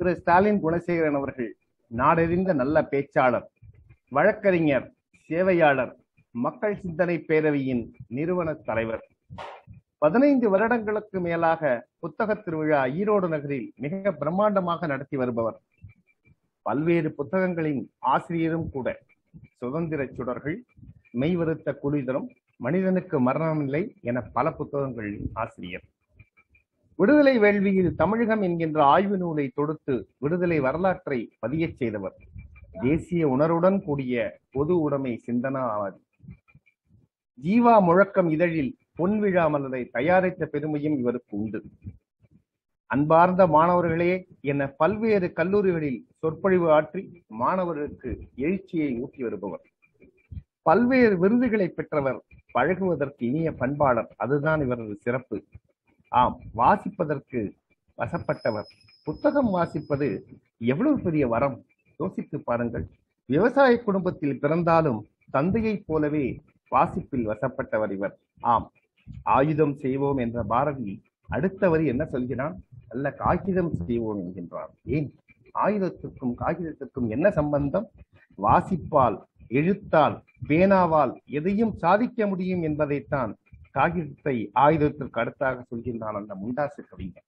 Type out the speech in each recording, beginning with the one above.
திரு ஸ்டாலின் குணசேகரன் அவர்கள் நாடறிந்த நல்ல பேச்சாளர் வழக்கறிஞர் சேவையாளர் மக்கள் சிந்தனை பேரவையின் நிறுவன தலைவர். பதினைந்து வருடங்களுக்கு மேலாக புத்தக திருவிழா ஈரோடு நகரில் மிக பிரம்மாண்டமாக நடத்தி வருபவர். பல்வேறு புத்தகங்களின் ஆசிரியரும் கூட சுதந்திர சுடர்கள் மெய்வருத்த குளிதரம் மனிதனுக்கு மரணமில்லை என பல புத்தகங்களின் ஆசிரியர். விடுதலை வேள்வியில் தமிழகம் என்கின்ற ஆய்வு நூலை தொடுத்து விடுதலை வரலாற்றை பதியச் செய்தவர். தேசிய உணர்வுடன் கூடிய பொது உடைமை சிந்தனாவாதி. ஜீவா முழக்கம் இதழில் பொன் விழா மலரை தயாரித்த பெருமையும் இவருக்கு உண்டு. அன்பார்ந்த மாணவர்களே என பல்வேறு கல்லூரிகளில் சொற்பொழிவு ஆற்றி மாணவர்களுக்கு எழுச்சியை ஊட்டி வருபவர். பல்வேறு விருதுகளை பெற்றவர் பழகுவதற்கு இனிய பண்பாளர். அதுதான் இவரது சிறப்பு. ஆம் வாசிப்பதற்கு வசப்பட்டவர். புத்தகம் வாசிப்பது எவ்வளவு பெரிய வரம்? யோசித்து பாருங்கள். விவசாய குடும்பத்தில் பிறந்தாலும் தந்தையைப் போலவே வாசிப்பில் வசப்பட்டவர் இவர். ஆம் ஆயுதம் செய்வோம் என்ற பாரதி அடுத்த வரி என்ன சொல்கிறான்? நல்ல காகிதம் செய்வோம் என்கின்றார். ஏன்? ஆயுதத்திற்கும் காகிதத்திற்கும் என்ன சம்பந்தம்? வாசிப்பால் எழுத்தால் பேனாவால் எதையும் சாதிக்க முடியும் என்பதைத்தான் காகிதத்தை ஆயுதத்திற்கு அடுத்தாக சொல்கின்றான் அந்த முண்டாசு கவிஞர்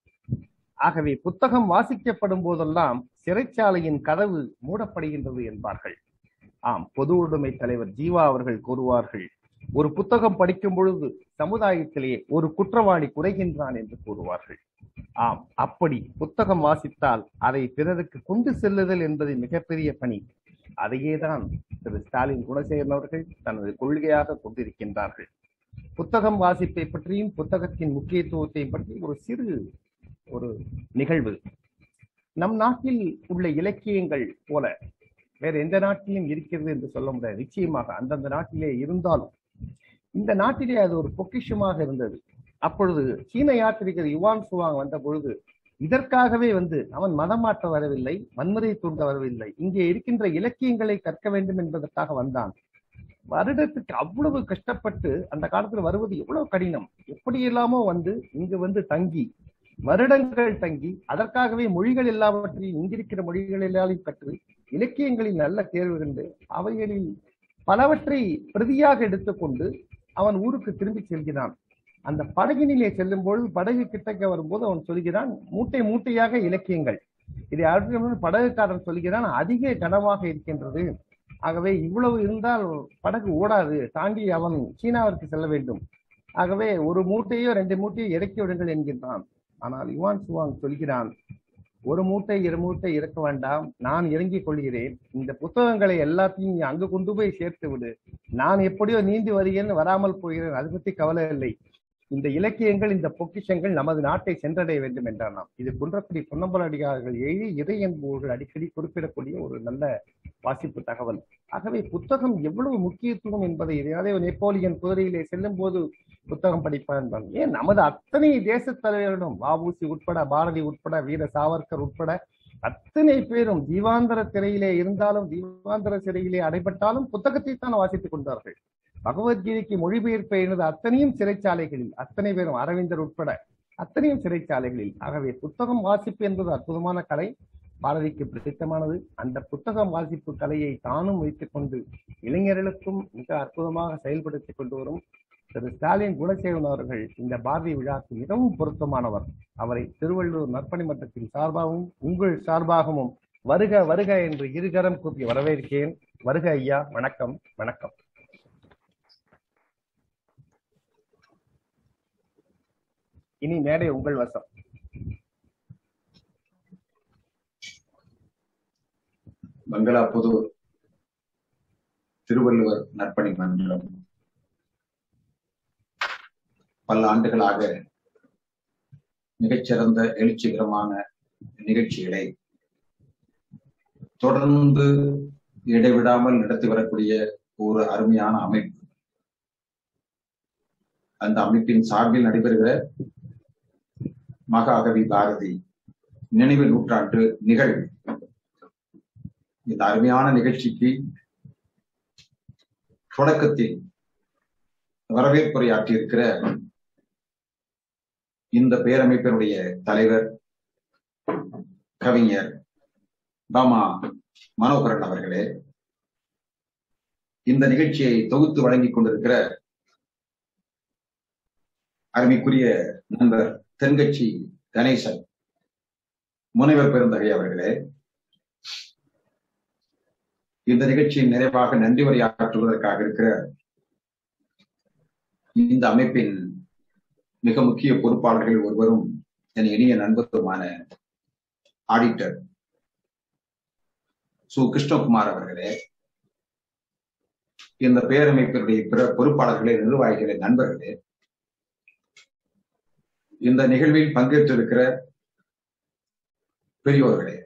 ஆகவே புத்தகம் வாசிக்கப்படும் போதெல்லாம் சிறைச்சாலையின் கதவு மூடப்படுகின்றது என்பார்கள். ஆம் பொது உடைமை தலைவர் ஜீவா அவர்கள் கூறுவார்கள் ஒரு புத்தகம் படிக்கும் பொழுது சமுதாயத்திலே ஒரு குற்றவாளி குறைகின்றான் என்று கூறுவார்கள். ஆம் அப்படி புத்தகம் வாசித்தால் அதை பிறருக்கு கொண்டு செல்லுதல் என்பது மிகப்பெரிய பணி. அதையேதான் திரு ஸ்டாலின் குணசேகரன் அவர்கள் தனது கொள்கையாக கொண்டிருக்கின்றார்கள். புத்தகம் வாசிப்பை பற்றியும் புத்தகத்தின் முக்கியத்துவத்தை பற்றி ஒரு சிறு ஒரு நிகழ்வு. நம் நாட்டில் உள்ள இலக்கியங்கள் போல வேற எந்த நாட்டிலும் இருக்கிறது என்று சொல்ல முடியாது. நிச்சயமாக அந்தந்த நாட்டிலே இருந்தாலும் இந்த நாட்டிலே அது ஒரு பொக்கிஷமாக இருந்தது. அப்பொழுது சீன யாத்திரிகர் யுவான் சுவாங் வந்த பொழுது இதற்காகவே வந்து அவன் மதம் மாற்ற வரவில்லை வன்முறை தூண்ட வரவில்லை. இங்கே இருக்கின்ற இலக்கியங்களை கற்க வேண்டும் என்பதற்காக வந்தான். வருடத்துக்கு அவ்வளவு கஷ்டப்பட்டு அந்த காலத்துல வருவது எவ்வளவு கடினம்? எப்படி இல்லாமோ வந்து இங்கு வந்து தங்கி வருடங்கள் தங்கி அதற்காகவே மொழிகள் எல்லாவற்றையும் இங்கிருக்கிற மொழிகள் எல்லாரையும் கற்று இலக்கியங்களில் நல்ல தேர்வு கண்டு அவைகளில் பலவற்றை பிரதியாக எடுத்துக்கொண்டு அவன் ஊருக்கு திரும்பி செல்கிறான். அந்த படகினிலே செல்லும் பொழுது படகு கிட்டக்க வரும்போது அவன் சொல்கிறான் மூட்டை மூட்டையாக இலக்கியங்கள். இதை அடுத்த படகுக்காரன் சொல்கிறான் அதிக கனமாக இருக்கின்றது. ஆகவே இவ்வளவு இருந்தால் படகு ஓடாது தாண்டி அவன் சீனாவிற்கு செல்ல வேண்டும். ஆகவே ஒரு மூட்டையோ ரெண்டு மூட்டையோ இறக்கி விடுங்கள் என்கின்றான். ஆனால் யுவான் சுவாங் சொல்கிறான் ஒரு மூட்டை இரு மூட்டை இறக்க வேண்டாம். நான் இறங்கிக் கொள்கிறேன். இந்த புத்தகங்களை எல்லாத்தையும் நீ அங்கு கொண்டு போய் சேர்த்து விடு. நான் எப்படியோ நீந்தி வருகிறேன் வராமல் போகிறேன். அதை பற்றி கவலை இல்லை. இந்த இலக்கியங்கள் இந்த பொக்கிஷங்கள் நமது நாட்டை சென்றடைய வேண்டும் என்றானாம். இது குன்றக்குடி பொன்னம்பலடிகார்கள் எழுதி இறை என்பவர்கள் அடிக்கடி குறிப்பிடக்கூடிய ஒரு நல்ல வாசிப்பு தகவல். ஆகவே புத்தகம் எவ்வளவு முக்கியத்துவம் என்பதை எதையாவது நெப்போலியன் குதிரையிலே செல்லும் போது புத்தகம் படிப்பான் ஏன் நமது அத்தனை தேச தலைவர்களும் வாபூசி உட்பட பாரதி உட்பட வீர சாவர்கர் உட்பட அத்தனை பேரும் தீவாந்தர திரையிலே இருந்தாலும் தீவாந்தர சிறையிலே அடைபட்டாலும் புத்தகத்தை தான் வாசித்துக் கொண்டார்கள். பகவத்கீதைக்கு மொழிபெயர்ப்பு எழுத அத்தனையும் சிறைச்சாலைகளில் அத்தனை பேரும் அரவிந்தர் உட்பட அத்தனையும் சிறைச்சாலைகளில். ஆகவே புத்தகம் வாசிப்பு என்பது அற்புதமான கலை. பாரதிக்கு பிரசித்தமானது அந்த புத்தகம் வாசிப்பு கலையை தானும் வைத்துக் கொண்டு இளைஞர்களுக்கும் மிக அற்புதமாக செயல்படுத்திக் கொண்டு வரும் திரு. ஸ்டாலின் குணசேகரன் அவர்கள் இந்த பாரதி விழாக்கு மிகவும் பொருத்தமானவர். அவரை திருவள்ளூர் நற்பணி மன்றத்தின் சார்பாகவும் உங்கள் சார்பாகவும் வருக வருக என்று இருகரம் கூப்பி வரவேற்கிறேன் வருக ஐயா வணக்கம் வணக்கம். இனி மேடை உங்கள் வசம். மங்களாபுதூர் திருவள்ளுவர் நற்பணி மன்றம். பல ஆண்டுகளாக மிகச்சிறந்த எழுச்சிகரமான நிகழ்ச்சிகளை தொடர்ந்து இடைவிடாமல் நடத்தி வரக்கூடிய ஒரு அருமையான அமைப்பு. அந்த அமைப்பின் சார்பில் நடைபெறுகிற மகாகவி பாரதி நினைவு நூற்றாண்டு நிகழ்வு. இந்த அருமையான நிகழ்ச்சிக்கு தொடக்கத்தில் வரவேற்புரையாற்றியிருக்கிற இந்த பேரமைப்பினுடைய தலைவர் கவிஞர் பாமா மனோகரன் அவர்களே இந்த நிகழ்ச்சியை தொகுத்து வழங்கிக் கொண்டிருக்கிற அருமைக்குரிய நண்பர் தென்கட்சி கணேசன் முனைவர் பெருந்தகை அவர்களே இந்த நிகழ்ச்சியின் நிறைவாக நன்றி உரையாற்றுவதற்காக இருக்கிற இந்த அமைப்பின் மிக முக்கிய பொறுப்பாளர்கள் ஒருவரும் என் இனிய நண்பருமான ஆடிட்டர் சு. கிருஷ்ணகுமார் அவர்களே இந்த பேரமைப்பினுடைய பிற பொறுப்பாளர்களே நிர்வாகிகளே நண்பர்களே இந்த நிகழ்வில் பங்கேற்றிருக்கிற பெரியோர்களே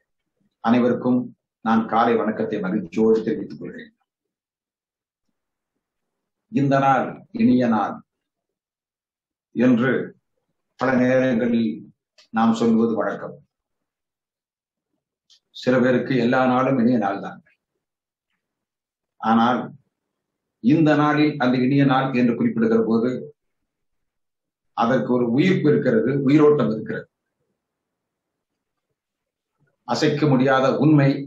அனைவருக்கும் நான் காலை வணக்கத்தை மகிழ்ச்சியோடு தெரிவித்துக் கொள்கிறேன். இந்த நாள் இனிய நாள் என்று பல நேரங்களில் நாம் சொல்வது வழக்கம். சில பேருக்கு எல்லா நாளும் இனிய நாள் தான். ஆனால் இந்த நாளில் அந்த இனிய நாள் என்று குறிப்பிடுகிற போது அதற்கு ஒரு உயிர்ப்பு இருக்கிறது உயிரோட்டம் இருக்கிறது. அசைக்க முடியாத உண்மை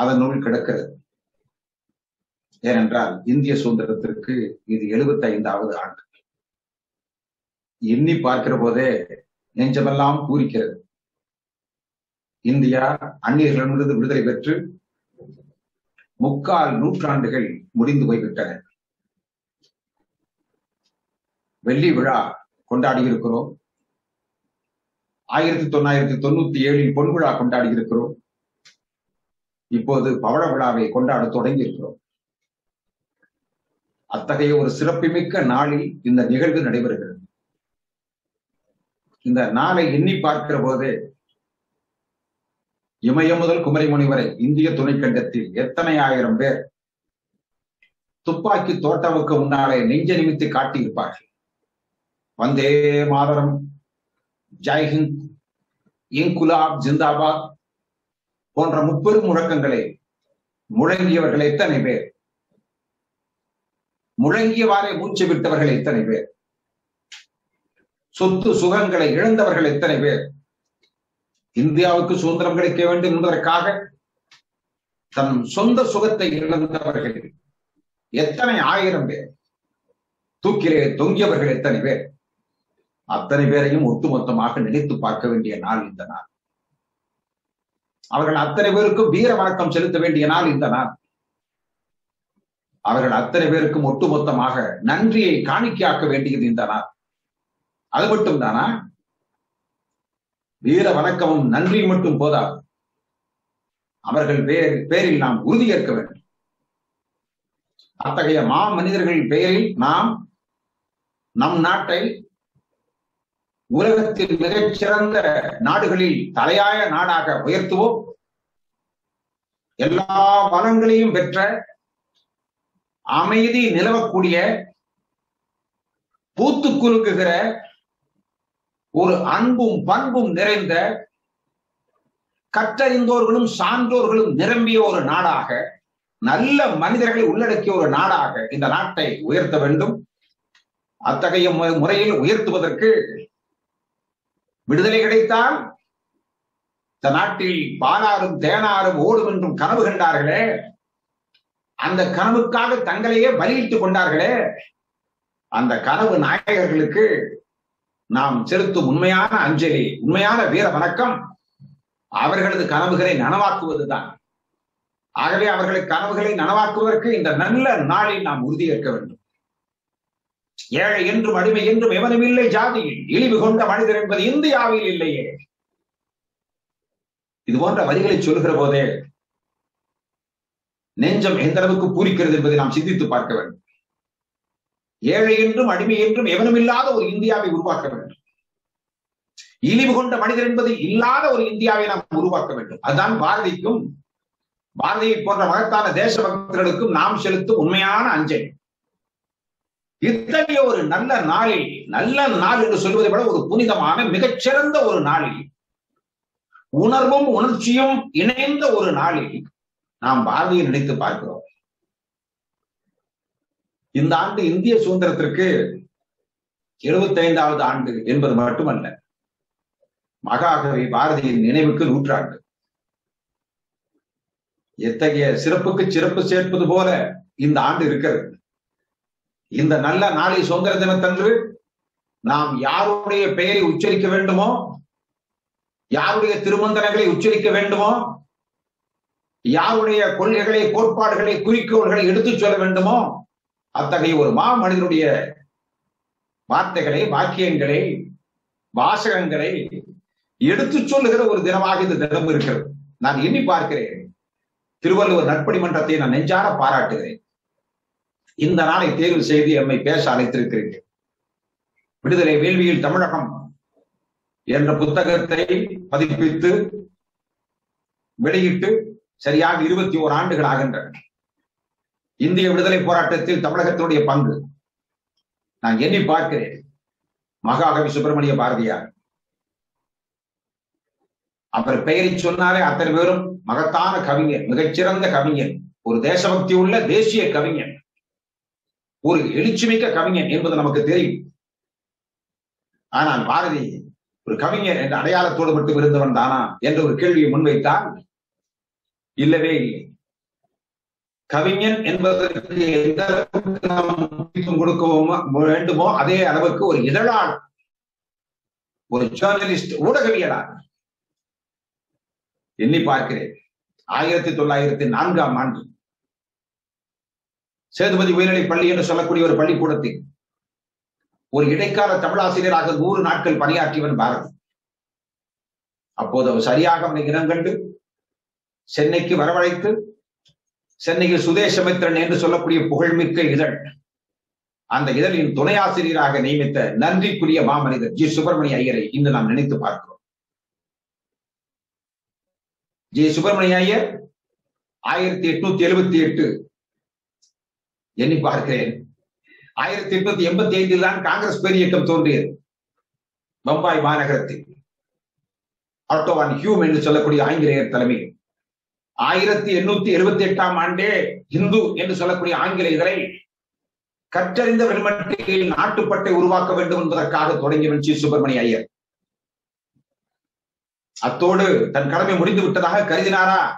அதனுள் கிடக்கிறது. ஏனென்றால் இந்திய சுதந்திரத்திற்கு இது எழுபத்தி ஐந்தாவது ஆண்டு. எண்ணி பார்க்கிற போதே நெஞ்சமெல்லாம் பூரிக்கிறது. இந்தியா அந்நியர்களிடமிருந்து விடுதலை பெற்று முக்கால் நூற்றாண்டுகள் முடிந்து போய்விட்டன. வெள்ளி விழா கொண்டாடி இருக்கிறோம் ஆயிரத்தி தொள்ளாயிரத்தி தொண்ணூத்தி ஏழில் பொன் விழா கொண்டாடி இருக்கிறோம் இப்போது பவள விழாவை கொண்டாட தொடங்கி இருக்கிறோம் அத்தகைய ஒரு சிறப்புமிக்க நாளில் இந்த நிகழ்வு நடைபெறுகிறது. இந்த நாளை எண்ணி பார்க்கிற போது இமயம் முதல் குமரிமுனை வரை இந்திய துணைக்கண்டத்தில் எத்தனை ஆயிரம் பேர் துப்பாக்கி தோட்டமுக்கு முன்னாலே நெஞ்ச நிமித்து காட்டியிருப்பார்கள்? வந்தே மாதரம் ஜெய்ஹிந்த் இங்குலாப் ஜிந்தாபாத் போன்ற முப்பெரும் முழக்கங்களை முழங்கியவர்கள் எத்தனை பேர்? முழங்கியவாறே மூச்சு விட்டவர்கள் எத்தனை பேர்? சொத்து சுகங்களை இழந்தவர்கள் எத்தனை பேர்? இந்தியாவுக்கு சுதந்திரம் கிடைக்க வேண்டும் என்பதற்காக தன் சொந்த சுகத்தை இழந்தவர்கள் எத்தனை ஆயிரம் பேர்? தூக்கிலே தொங்கியவர்கள் எத்தனை பேர்? அத்தனை பேரையும் ஒட்டுமொத்தமாக நினைத்து பார்க்க வேண்டிய நாள் இந்த நாள். அவர்கள் அத்தனை பேருக்கும் வீர வணக்கம் செலுத்த வேண்டிய நாள் இந்த நாள். அவர்கள் அத்தனை பேருக்கும் ஒட்டுமொத்தமாக நன்றியை காணிக்கையாக்க வேண்டியது இந்த நாள். அது மட்டும் தானா? வீர வணக்கமும் நன்றி மட்டும் போதாது. அவர்கள் பேர் பேரில் நாம் உறுதியேற்க வேண்டும். அத்தகைய மா மனிதர்கள் பெயரில் நாம் நம் நாட்டை உலகத்தில் மிகச்சிறந்த நாடுகளில் தலையாய நாடாக உயர்த்துவோம். எல்லா வளங்களையும் பெற்ற அமைதி நிலவக்கூடிய பூத்து குலுக்குகிற ஒரு அன்பும் பண்பும் நிறைந்த கற்றறிந்தோர்களும் சான்றோர்களும் நிரம்பிய ஒரு நாடாக நல்ல மனிதர்களை உள்ளடக்கிய ஒரு நாடாக இந்த நாட்டை உயர்த்த வேண்டும். அத்தகைய முறையில் உயர்த்துவதற்கு விடுதலை கிடைத்தால் இந்த நாட்டில் பாலாறும் தேனாரும் ஓடும் என்றும் கனவு கண்டார்களே. அந்த கனவுக்காக தங்களையே பலியிட்டுக் கொண்டார்களே. அந்த கனவு நாயகர்களுக்கு நாம் செலுத்தும் உண்மையான அஞ்சலி உண்மையான வீர வணக்கம். அவர்களது கனவுகளை நனவாக்குவதுதான். ஆகவே அவர்களை கனவுகளை நனவாக்குவதற்கு இந்த நல்ல நாளில் நாம் உறுதியேற்க வேண்டும். ஏழை என்றும் அடிமை என்றும் எவனும் இல்லை ஜாதியில். இழிவு கொண்ட மனிதர் என்பது இந்தியாவில் இல்லையே. இது போன்ற வரிகளை சொல்கிற போதே நெஞ்சம் எந்த அளவுக்கு பூரிக்கிறது என்பதை நாம் சிந்தித்து பார்க்க வேண்டும். ஏழை என்றும் அடிமை என்றும் எவனும் இல்லாத ஒரு இந்தியாவை உருவாக்க வேண்டும். இழிவு கொண்ட மனிதர் என்பது இல்லாத ஒரு இந்தியாவை நாம் உருவாக்க வேண்டும். அதுதான் பாரதிக்கும் பாரதியை போன்ற மகத்தான தேச பக்தர்களுக்கும் நாம் செலுத்தும் உண்மையான அஞ்சலி. இத்தகைய ஒரு நல்ல நாளில் நல்ல நாள் என்று சொல்வதை விட ஒரு புனிதமான மிகச்சிறந்த ஒரு நாளில் உணர்வும் உணர்ச்சியும் இணைந்த ஒரு நாளில் நாம் பாரதியை நினைத்து பார்க்கிறோம். இந்த ஆண்டு இந்திய சுதந்திரத்திற்கு எழுபத்தி ஐந்தாவது ஆண்டு என்பது மட்டுமல்ல மகாகவி பாரதியின் நினைவுக்கு நூற்றாண்டு. எத்தகைய சிறப்புக்கு சிறப்பு சேர்ப்பது போல இந்த ஆண்டு இருக்கிறது. இந்த நல்ல நாளை சுதந்திர தினத்தன்று நாம் யாருடைய பெயரை உச்சரிக்க வேண்டுமோ யாருடைய திருமந்தனங்களை உச்சரிக்க வேண்டுமோ யாருடைய கொள்கைகளை கோட்பாடுகளை குறிக்கோள்களை எடுத்துச் சொல்ல வேண்டுமோ அத்தகைய ஒரு மா மனிதனுடைய வார்த்தைகளை வாக்கியங்களை வாசகங்களை எடுத்துச் சொல்லுகிற ஒரு தினமாக இந்த தினம் இருக்கிறது. நான் எண்ணி பார்க்கிறேன். திருவள்ளுவர் நட்பணி மன்றத்தை நான் நெஞ்சார பாராட்டுகிறேன். இந்த நாளை தேர்வு செய்து எம்மை பேச அழைத்திருக்கிறீர்கள் விடுதலை வேள்வியில் தமிழகம் என்ற புத்தகத்தை பதிப்பித்து வெளியிட்டு சரியாக இருபத்தி ஓர் ஆண்டுகள் ஆகின்றன. இந்திய விடுதலை போராட்டத்தில் தமிழகத்தினுடைய பங்கு. நான் எண்ணி பார்க்கிறேன். மகாகவி சுப்பிரமணிய பாரதியார். அவர் பெயரை சொன்னாலே அத்தனை பேரும் மகத்தான கவிஞர் மிகச்சிறந்த கவிஞர். ஒரு தேசபக்தி உள்ள தேசிய கவிஞர். ஒரு எழுச்சிமிக்க கவிஞன் என்பது நமக்கு தெரியும். ஆனால் பாரதி ஒரு கவிஞர் என்ற அடையாளத்தோடு மட்டும் இருந்தவன் தானா என்ற ஒரு கேள்வியை முன்வைத்தால் இல்லவே இல்லை. கவிஞன் என்பதற்கு எந்த அளவுக்கு நாம் முக்கியத்துவம் கொடுக்கவோ வேண்டுமோ அதே அளவுக்கு ஒரு இதழாளர் ஒரு ஜேர்னலிஸ்ட் ஊடகவியலாளர். எண்ணி பார்க்கிறேன். ஆயிரத்தி தொள்ளாயிரத்தி நான்காம் ஆண்டு சேதுபதி உயர்நிலை பள்ளி என்று சொல்லக்கூடிய ஒரு பள்ளிக்கூடத்தில் ஒரு இடைக்கால தமிழாசிரியராக நூறு நாட்கள் பணியாற்றியவன் பாரதி. அப்போது அவர் சரியாக அவனை இனங்கண்டு சென்னைக்கு வரவழைத்து சென்னையில் சுதேசமித்திரன் என்று சொல்லக்கூடிய புகழ்மிக்க இதழ் அந்த இதழின் துணை ஆசிரியராக நியமித்த நன்றிக்குரிய மாமனிதர் ஜி. சுப்பிரமணிய ஐயரை இன்று நாம் நினைத்து பார்க்கிறோம். ஜி. சுப்பிரமணிய ஐயர் ஆயிரத்தி எட்நூத்தி எழுபத்தி எட்டு எண்ணி பார்க்கிறேன்? ஆயிரத்தி எட்நூத்தி எண்பத்தி ஐந்தில் தான் காங்கிரஸ் பேரியக்கம் தோன்றியது. பம்பாய் மாநகரத்தில். ஆட்டோவான் ஹியூம் என்று சொல்லக்கூடிய ஆங்கிலேயர் தலைமையில் ஆயிரத்தி எண்ணூத்தி எழுபத்தி எட்டாம் ஆண்டே இந்து என்று சொல்லக்கூடிய ஆங்கிலேயர்களை கற்றறிந்த வெண்மட்டையில் நாட்டுப்பட்டை உருவாக்க வேண்டும் என்பதற்காக தொடங்கியவன் சி. சுப்பிரமணிய ஐயர். அத்தோடு தன் கடமை முடிந்து விட்டதாக கருதினாரா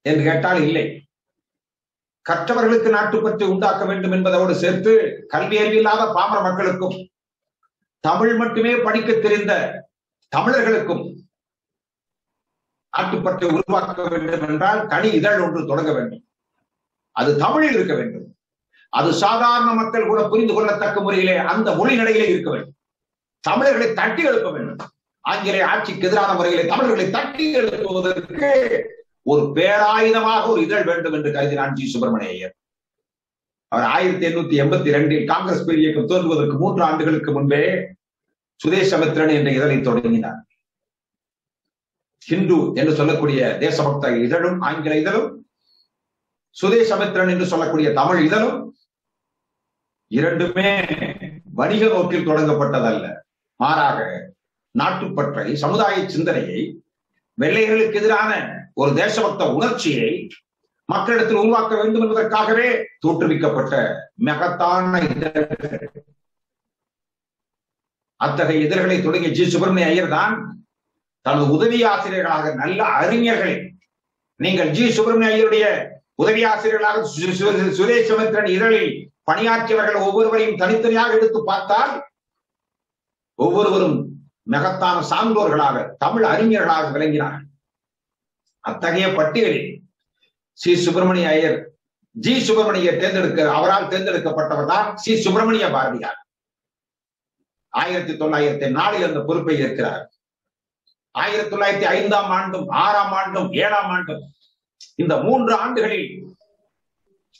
என்று கேட்டால் இல்லை. கற்றவர்களுக்கு நாட்டுப்பற்றை உண்டாக்க வேண்டும் என்பதோடு சேர்த்து கல்வி அறிவில்லாத பாமர மக்களுக்கும் தமிழ் மட்டுமே படிக்க தெரிந்த தமிழர்களுக்கும் நாட்டுப்பற்றை உருவாக்க வேண்டும் என்றால் தனி இதழ் ஒன்று தொடங்க வேண்டும். அது தமிழில் இருக்க வேண்டும். அது சாதாரண மக்கள் கூட புரிந்து கொள்ளத்தக்க முறையிலே அந்த மொழி நடையிலே இருக்க வேண்டும். தமிழர்களை தட்டி எழுப்ப வேண்டும். ஆங்கிலேய ஆட்சிக்கு எதிரான முறையிலே தமிழர்களை தட்டி எழுப்புவதற்கு ஒரு பேராயுதமாக ஒரு இதழ் வேண்டும் என்று கருதினான் ஜி சுப்பிரமணிய ஐயர் அவர் ஆயிரத்தி எண்ணூத்தி எண்பத்தி ரெண்டில் காங்கிரஸ் பேர் இயக்கம் தோன்றுவதற்கு மூன்று ஆண்டுகளுக்கு முன்பே சுதேசமித்ரன் என்ற இதழை தொடங்கினார். ஹிந்து என்று சொல்லக்கூடிய தேசபக்த இதழும் ஆங்கில இதழும் சுதேசமித்ரன் என்று சொல்லக்கூடிய தமிழ் இதழும் இரண்டுமே வணிக நோக்கில் தொடங்கப்பட்டதல்ல. மாறாக நாட்டுப்பற்றை சமுதாய சிந்தனையை வெள்ளையர்களுக்கு எதிரான ஒரு தேசபக்த உணர்ச்சியை மக்களிடத்தில் உருவாக்க வேண்டும் என்பதற்காகவே தோற்றுவிக்கப்பட்ட மகத்தான இதழ்கள். அத்தகைய இதழ்களை தொடங்கிய ஜி. சுப்பிரமணிய ஐயர் தான் தனது உதவி ஆசிரியர்களாக நல்ல அறிஞர்களை. நீங்கள் ஜி. சுப்பிரமணிய ஐயருடைய உதவி ஆசிரியர்களாக சுரேஷமித்ரன் இதழில் பணியாற்றியவர்கள் ஒவ்வொருவரையும் தனித்தனியாக எடுத்து பார்த்தால் ஒவ்வொருவரும் மகத்தான சான்றோர்களாக தமிழ் அறிஞர்களாக விளங்கினார்கள். அத்தகைய பட்டியலில் சி சுப்பிரமணிய ஐயர் ஜி சுப்பிரமணிய தேர்ந்தெடுக்க அவரால் தேர்ந்தெடுக்கப்பட்டவர் தான் சி சுப்பிரமணிய பாரதியார். ஆயிரத்தி தொள்ளாயிரத்தி நாலில் அந்த பொறுப்பை ஏற்கிறார். ஆயிரத்தி தொள்ளாயிரத்தி ஐந்தாம் ஆண்டும் ஆறாம் ஆண்டும் ஏழாம் ஆண்டும் இந்த மூன்று ஆண்டுகளில்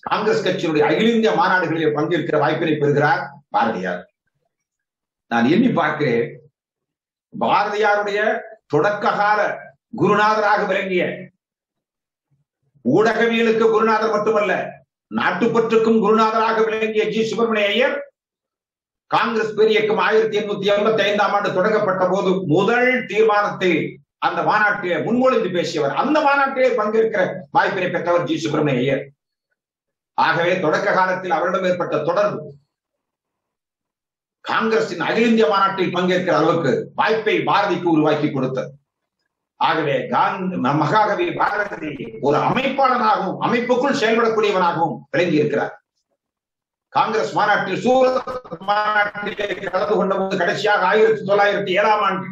காங்கிரஸ் கட்சியினுடைய அகில இந்திய மாநாடுகளில் பங்கேற்கிற வாய்ப்பினை பெறுகிறார் பாரதியார். நான் எண்ணி பார்க்கிறேன் பாரதியாருடைய தொடக்க கால குருநாதராக விளங்கிய ஊடகவியலுக்கு குருநாதர் மட்டுமல்ல நாட்டுப்பற்றுக்கும் குருநாதராக விளங்கிய ஜி. சுப்பிரமணிய ஐயர் காங்கிரஸ் பேரியக்கம் ஆயிரத்தி எண்ணூத்தி எண்பத்தி ஐந்தாம் ஆண்டு தொடங்கப்பட்ட போது முதல் தீர்மானத்தை அந்த மாநாட்டிலே முன்மொழிந்து பேசியவர். அந்த மாநாட்டிலே பங்கேற்கிற வாய்ப்பினை பெற்றவர் ஜி. சுப்பிரமணிய ஐயர். ஆகவே தொடக்க காலத்தில் அவரிடம் ஏற்பட்ட தொடர்பு காங்கிரசின் அகில இந்திய மாநாட்டில் பங்கேற்கிற அளவுக்கு வாய்ப்பை பாரதிக்கு உருவாக்கி கொடுத்தது. ஆகவே காந்தி மகாகவி பாரதி ஒரு அமைப்பாளனாகவும் அமைப்புக்குள் செயல்படக்கூடியவனாகவும் விளங்கி இருக்கிறார் காங்கிரஸ் மாநாட்டில் சூரத் மாநாட்டிலே கலந்து கொண்ட போது கடைசியாக ஆயிரத்தி தொள்ளாயிரத்தி ஏழாம் ஆண்டு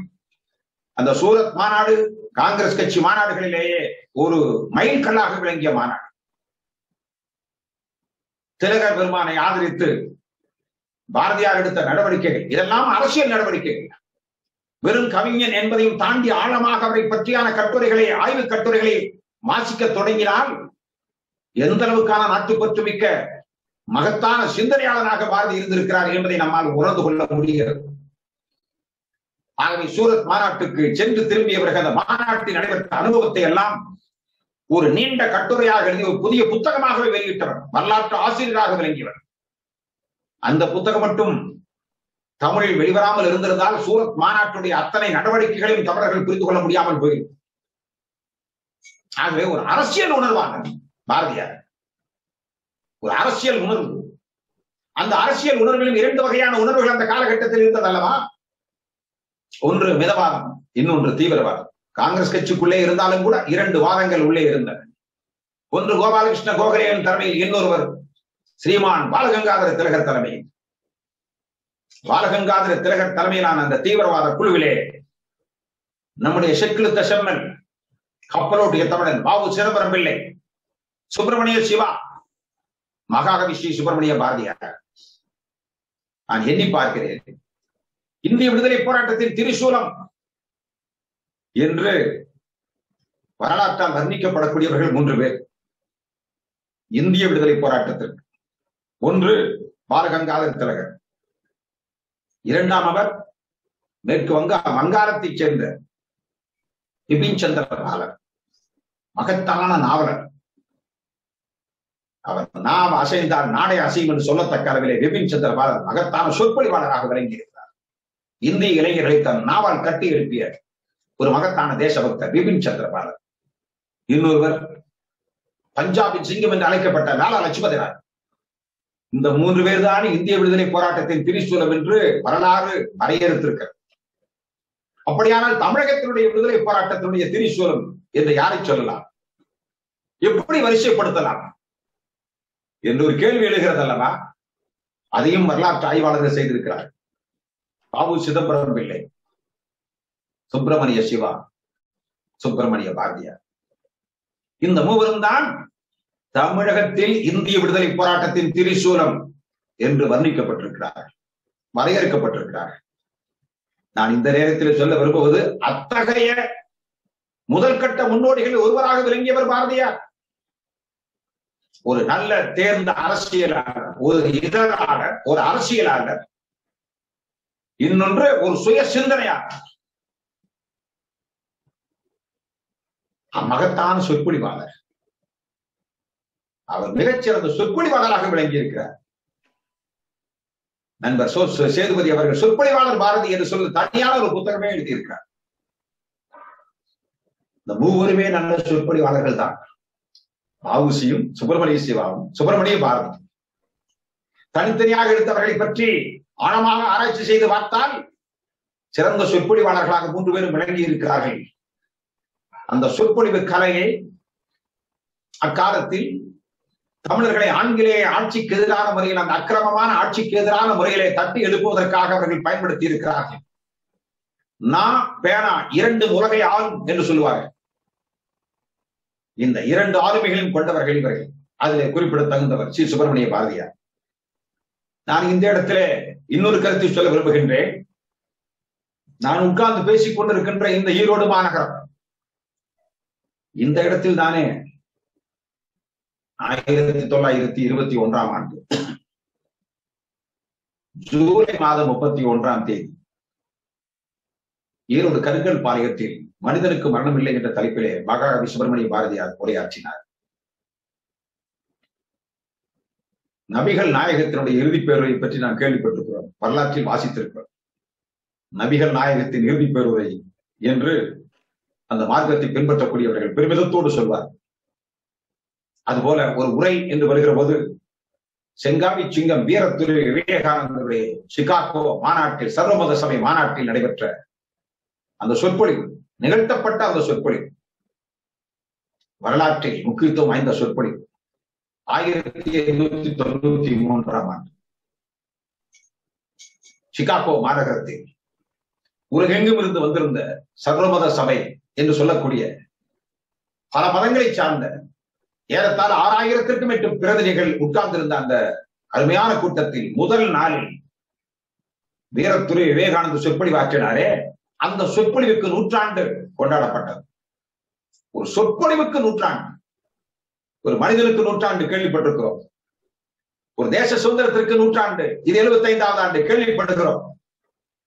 அந்த சூரத் மாநாடு காங்கிரஸ் கட்சி மாநாடுகளிலேயே ஒரு மைல் கல்லாக விளங்கிய மாநாடு. திலகர் பெருமானை ஆதரித்து பாரதியார் எடுத்த நடவடிக்கைகள் இதெல்லாம் அரசியல் நடவடிக்கைகள். வெறும் கவிஞன் என்பதையும் தாண்டி ஆழமாக அவரை பற்றியான கட்டுரைகளை ஆய்வு கட்டுரைகளை வாசிக்க தொடங்கினால் எந்த அளவுக்கான நாட்டுப்பற்று மிக்க மகத்தான சிந்தனையாளனாக பாரதி இருந்திருக்கிறார் என்பதை நம்மால் உணர்ந்து கொள்ள முடிகிறது. ஆகவே சூரத் மாநாட்டுக்கு சென்று திரும்பிய பிறகு அந்த மாநாட்டில் நடைபெற்ற அனுபவத்தை எல்லாம் ஒரு நீண்ட கட்டுரையாக எழுதி ஒரு புதிய புத்தகமாகவே வெளியிட்டவர் வரலாற்று ஆசிரியராக விளங்கியவர். அந்த புத்தகம் மட்டும் தமிழில் வெளிவராமல் இருந்திருந்தால் சூரத் மாநாட்டுடைய அத்தனை நடவடிக்கைகளையும் தமிழர்கள் புரிந்து கொள்ள முடியாமல் போயிடும். ஆகவே ஒரு அரசியல் உணர்வாக பாரதியார் ஒரு அரசியல் உணர்வு. அந்த அரசியல் உணர்விலும் இரண்டு வகையான உணர்வுகள் அந்த காலகட்டத்தில் இருந்தது அல்லவா? ஒன்று மிதவாதம் இன்னொன்று தீவிரவாதம். காங்கிரஸ் கட்சிக்குள்ளே இருந்தாலும் கூட இரண்டு வாதங்கள் உள்ளே இருந்தன. ஒன்று கோபாலகிருஷ்ண கோகலேயின் தலைமையில் இன்னொருவர் ஸ்ரீமான் பாலகங்காதர திலகர் தலைமையில். பாலகங்காதர திலகர் தலைமையிலான அந்த தீவிரவாத குழுவிலே நம்முடைய செக்கிலு செம்மன் கப்பலோட்டிய தமிழன் பாபு சிதம்பரம் பிள்ளை சுப்பிரமணிய சிவா மகாகவி ஸ்ரீ சுப்பிரமணிய பாரதியார். நான் எண்ணி பார்க்கிறேன். இந்திய விடுதலை போராட்டத்தின் திரிசூலம் என்று வரலாற்றால் வர்ணிக்கப்படக்கூடியவர்கள் மூன்று பேர். இந்திய விடுதலை போராட்டத்திற்கு ஒன்று பாலகங்காதர் திலகர் இரண்டாம் அவர் மேற்கு வங்கா வங்காரத்தைச் சேர்ந்த பிபின் சந்திர பாலர் மகத்தான நாவலர். அவர் நாம் அசைந்தால் நாடே அசையும் என்று சொல்லத்தக்க அளவிலே பிபின் சந்திர பாலர் மகத்தான சொற்பொழிவாளராக விளங்கியிருக்கிறார். இந்திய இளைஞர்களை தன் நாவால் கட்டி எழுப்பிய ஒரு மகத்தான தேசபக்தர் பிபின் சந்திர பாலர் இன்னொருவர் பஞ்சாபின் சிங்கம் என்று அழைக்கப்பட்ட லாலா லட்சுமதி ராய். இந்த மூன்று பேர் தான் இந்திய விடுதலை போராட்டத்தின் திரிசூலம் என்று வரலாறு வரையறுத்திருக்கிறது. அப்படியானால் தமிழகத்தினுடைய விடுதலை போராட்டத்தினுடைய திரிசூலம் என்று யாரை சொல்லலாம்? எப்படி வரிசைப்படுத்தலாம்? என்று ஒரு கேள்வி எழுகிறது அல்லவா? அதையும் வரலாற்று ஆய்வாளர்கள் செய்திருக்கிறார் பாபு சிதம்பரம் பிள்ளை சுப்பிரமணிய சிவா சுப்பிரமணிய பாரதியார். இந்த மூவரும் தான் தமிழகத்தில் இந்திய விடுதலை போராட்டத்தின் திரிசூலம் என்று வர்ணிக்கப்பட்டிருக்கிறார். வரையறுக்கப்பட்டிருக்கிறார். நான் இந்த நேரத்தில் சொல்ல விரும்புவது அத்தகைய முதல் கட்ட முன்னோடிகளில் ஒருவராக விளங்கியவர் பாரதியார். ஒரு நல்ல தேர்ந்த அரசியலாளர் ஒரு இதழாளர் ஒரு அரசியலாளர் இன்னொன்று ஒரு சுய சிந்தனையாளர். மகத்தான சொற்பொழிவாளர். அவர் மிகச்சிறந்த சொற்பொழிவாளராக விளங்கி இருக்கிறார் நண்பர் சோ சேதுபதி அவர்கள் சொற்பொழிவாளர் பாரதி என்று சொல்லி தனியான ஒரு புத்தகமே எழுதியிருக்கிறார். இந்த மூவருமே நல்ல சொற்பொழிவாளர்கள் தான். பாவுசியும் சுப்பிரமணிய சிவாவும் சுப்பிரமணிய பாரதி தனித்தனியாக எடுத்தவர்களை பற்றி ஆழமாக ஆராய்ச்சி செய்து பார்த்தால் சிறந்த சொற்பொழிவாளர்களாக மூன்று பேரும் விளங்கி இருக்கிறார்கள் அந்த சொற்பொழிவு கலையை அக்காலத்தில் தமிழர்களை ஆங்கிலேய ஆட்சிக்கு எதிரான முறையில் அந்த அக்கிரமமான ஆட்சிக்கு எதிரான முறையிலே தட்டி எழுப்புவதற்காக அவர்கள் பயன்படுத்தி இருக்கிறார்கள் நான் பேனா இரண்டு உலகை ஆளும் என்று சொல்லுவார்கள் இந்த இரண்டு ஆளுமைகளையும் கொண்டவர்கள் இவர்கள். அதில் குறிப்பிட தகுந்தவர் ஸ்ரீ சுப்பிரமணிய பாரதியார். நான் இந்த இடத்திலே இன்னொரு கருத்தை சொல்ல விரும்புகின்றேன். நான் உட்கார்ந்து பேசிக் கொண்டிருக்கின்ற இந்த ஈரோடு மாநகரம் இந்த இடத்தில் தானே ஆயிரத்தி தொள்ளாயிரத்தி இருபத்தி ஒன்றாம் ஆண்டு. ஜூலை மாதம் முப்பத்தி ஒன்றாம் தேதி ஈரோடு கருங்கல் பாளையத்தில் மனிதனுக்கு மரணம் இல்லை என்ற தலைப்பிலே மகாகவி சுப்பிரமணிய பாரதியார் உரையாற்றினார். நபிகள் நாயகத்தினுடைய இறுதிப் பேருரை பற்றி நாம் கேள்விப்பட்டிருக்கிறோம். வரலாற்றில் வாசித்திருக்கிறோம். நபிகள் நாயகத்தின் இறுதிப் பேருரை என்று அந்த மார்க்கத்தை பின்பற்றக்கூடியவர்கள் பெருமிதத்தோடு சொல்வார் அதுபோல ஒரு உரை என்று வருகிற போது செங்காவி சிங்கம் வீரத்துறை விவேகானந்தருடைய சிகாகோ மாநாட்டில் சர்வமத சபை மாநாட்டில் நடைபெற்ற அந்த சொற்பொழிவு நிகழ்த்தப்பட்ட அந்த சொற்பொழிவு வரலாற்றில் முக்கியத்துவம் வாய்ந்த சொற்பொழிவு ஆயிரத்தி எண்ணூத்தி தொண்ணூத்தி மூன்றாம் ஆண்டு. சிகாகோ மாநகரத்தில் உலகெங்கும் இருந்து வந்திருந்த சர்வமத சபை என்று சொல்லக்கூடிய பல மதங்களை சார்ந்த ஏறத்தால் ஆறாயிரத்திற்கும் எட்டு பிரதிநிதிகள் உட்கார்ந்திருந்த அந்த அருமையான கூட்டத்தில் முதல் நாளில் வீரத்துறை விவேகானந்த சொற்பொழிவாற்றினாரே. அந்த சொற்பொழிவுக்கு நூற்றாண்டு கொண்டாடப்பட்டது. ஒரு சொற்பொழிவுக்கு நூற்றாண்டு. ஒரு மனிதனுக்கு நூற்றாண்டு கேள்விப்பட்டிருக்கிறோம். ஒரு தேச சுதந்திரத்திற்கு நூற்றாண்டு. இது எழுபத்தி ஐந்தாவது ஆண்டு கேள்விப்பட்டிருக்கிறோம்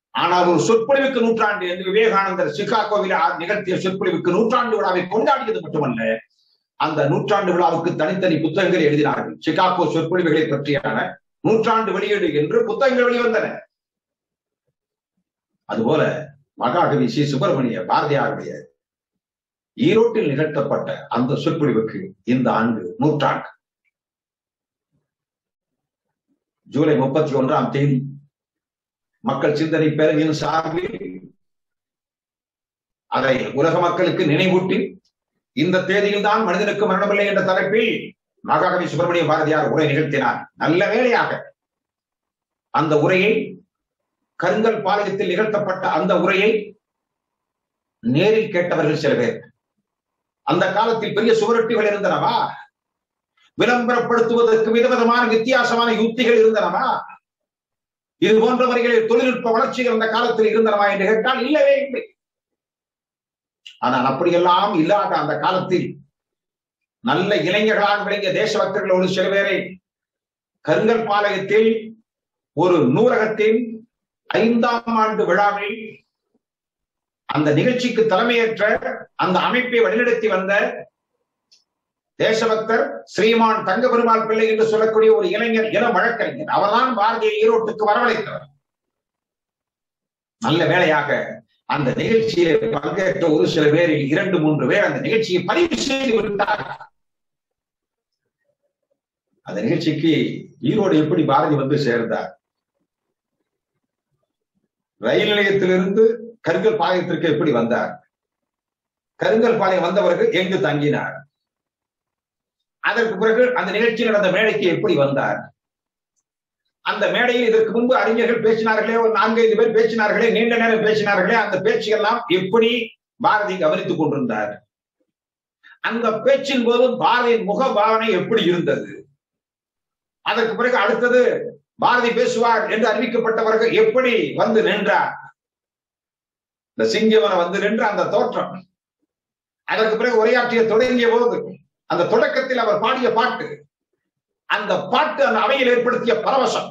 ஆனால் ஒரு சொற்பொழிவுக்கு நூற்றாண்டு என்று விவேகானந்தர் சிகாகோவில் நிகழ்த்திய சொற்பொழிவுக்கு நூற்றாண்டு விழாவை கொண்டாடியது மட்டுமல்ல அந்த நூற்றாண்டு விழாவுக்கு தனித்தனி புத்தகங்கள் எழுதினார்கள். சிகாகோ சொற்பொழிவுகளை பற்றியான நூற்றாண்டு வெளியீடு என்று புத்தகங்கள் வெளிவந்தன. அதுபோல மகாகவி சி சுப்பிரமணிய பாரதியாருடைய ஈரோட்டில் நிகழ்த்தப்பட்ட அந்த சொற்பொழிவுக்கு இந்த ஆண்டு நூற்றாண்டு. ஜூலை முப்பத்தி ஒன்றாம் தேதி மக்கள் சிந்தனை பேரவையின் சார்பில் அதை உலக மக்களுக்கு நினைவூட்டி இந்த தேதியில் தான் மனிதனுக்கு மரணமில்லை என்ற தலைப்பில் மகாகவி சுப்பிரமணிய பாரதியார் உரை நிகழ்த்தினார். நல்ல வேளையாக அந்த உரையை கருங்கல் பாளையத்தில் நிகழ்த்தப்பட்ட அந்த உரையை நேரில் கேட்டவர்கள் சில பேர். அந்த காலத்தில் பெரிய சுவரொட்டிகள் இருந்தனவா? விளம்பரப்படுத்துவதற்கு விதவிதமான வித்தியாசமான யுக்திகள் இருந்தனவா? இது போன்றவர்களில் தொழில்நுட்ப வளர்ச்சிகள் அந்த காலத்தில் இருந்தனவா என்று கேட்டால் இல்லவே இல்லை. ஆனால் அப்படியெல்லாம் இல்லாத அந்த காலத்தில் நல்ல இளைஞர்களாக விளங்கிய தேசபக்தர்களோடு சில பேரை கருங்கல் பாளையத்தில் ஒரு நூலகத்தின் ஐந்தாம் ஆண்டு விழாவில் அந்த நிகழ்ச்சிக்கு தலைமையேற்ற அந்த அமைப்பை வழிநடத்தி வந்த தேசபக்தர் ஸ்ரீமான் தங்க பெருமாள் பிள்ளை என்று சொல்லக்கூடிய ஒரு இளைஞர் இன வழக்கறிஞர். அவர்தான் பாரதிய ஈரோட்டுக்கு வரவழைத்தவர். நல்ல வேளையாக அந்த நிகழ்ச்சியில பங்கேற்ற ஒரு சில பேரில் இரண்டு மூன்று பேர் அந்த நிகழ்ச்சியை பதிவு செய்து விட்டார். அந்த நிகழ்ச்சிக்கு ஈரோடு எப்படி பாரதி வந்து சேர்ந்தார்? ரயில் நிலையத்திலிருந்து கருங்கல் பாளையத்திற்கு எப்படி வந்தார்? கருங்கல் பாளையம் வந்தவர்கள் எங்கு தங்கினார்? அதற்கு பிறகு அந்த நிகழ்ச்சி நடந்த மேடைக்கு எப்படி வந்தார்? அந்த மேடையில் இதற்கு முன்பு அறிஞர்கள் பேசினார்களே ஒரு நான்கைந்து பேர் பேசினார்களே நீண்ட நேரம் பேசினார்களே அந்த பேச்சுக்கெல்லாம் எப்படி பாரதி கவனித்துக் கொண்டிருந்தார்? அந்த பேச்சின் போது பாரதியின் முக பாவனை எப்படி இருந்தது? அதற்கு பிறகு அடுத்தது பாரதி பேசுவார் என்று அறிவிக்கப்பட்டவர்கள் எப்படி வந்து நின்றார்? இந்த சிங்கவனை வந்து நின்ற அந்த தோற்றம். அதற்கு பிறகு உரையாற்றிய தொடங்கிய போது அந்த தொடக்கத்தில் அவர் பாடிய பாட்டு அந்த பாட்டு அந்த அவையில் ஏற்படுத்திய பரவசம்.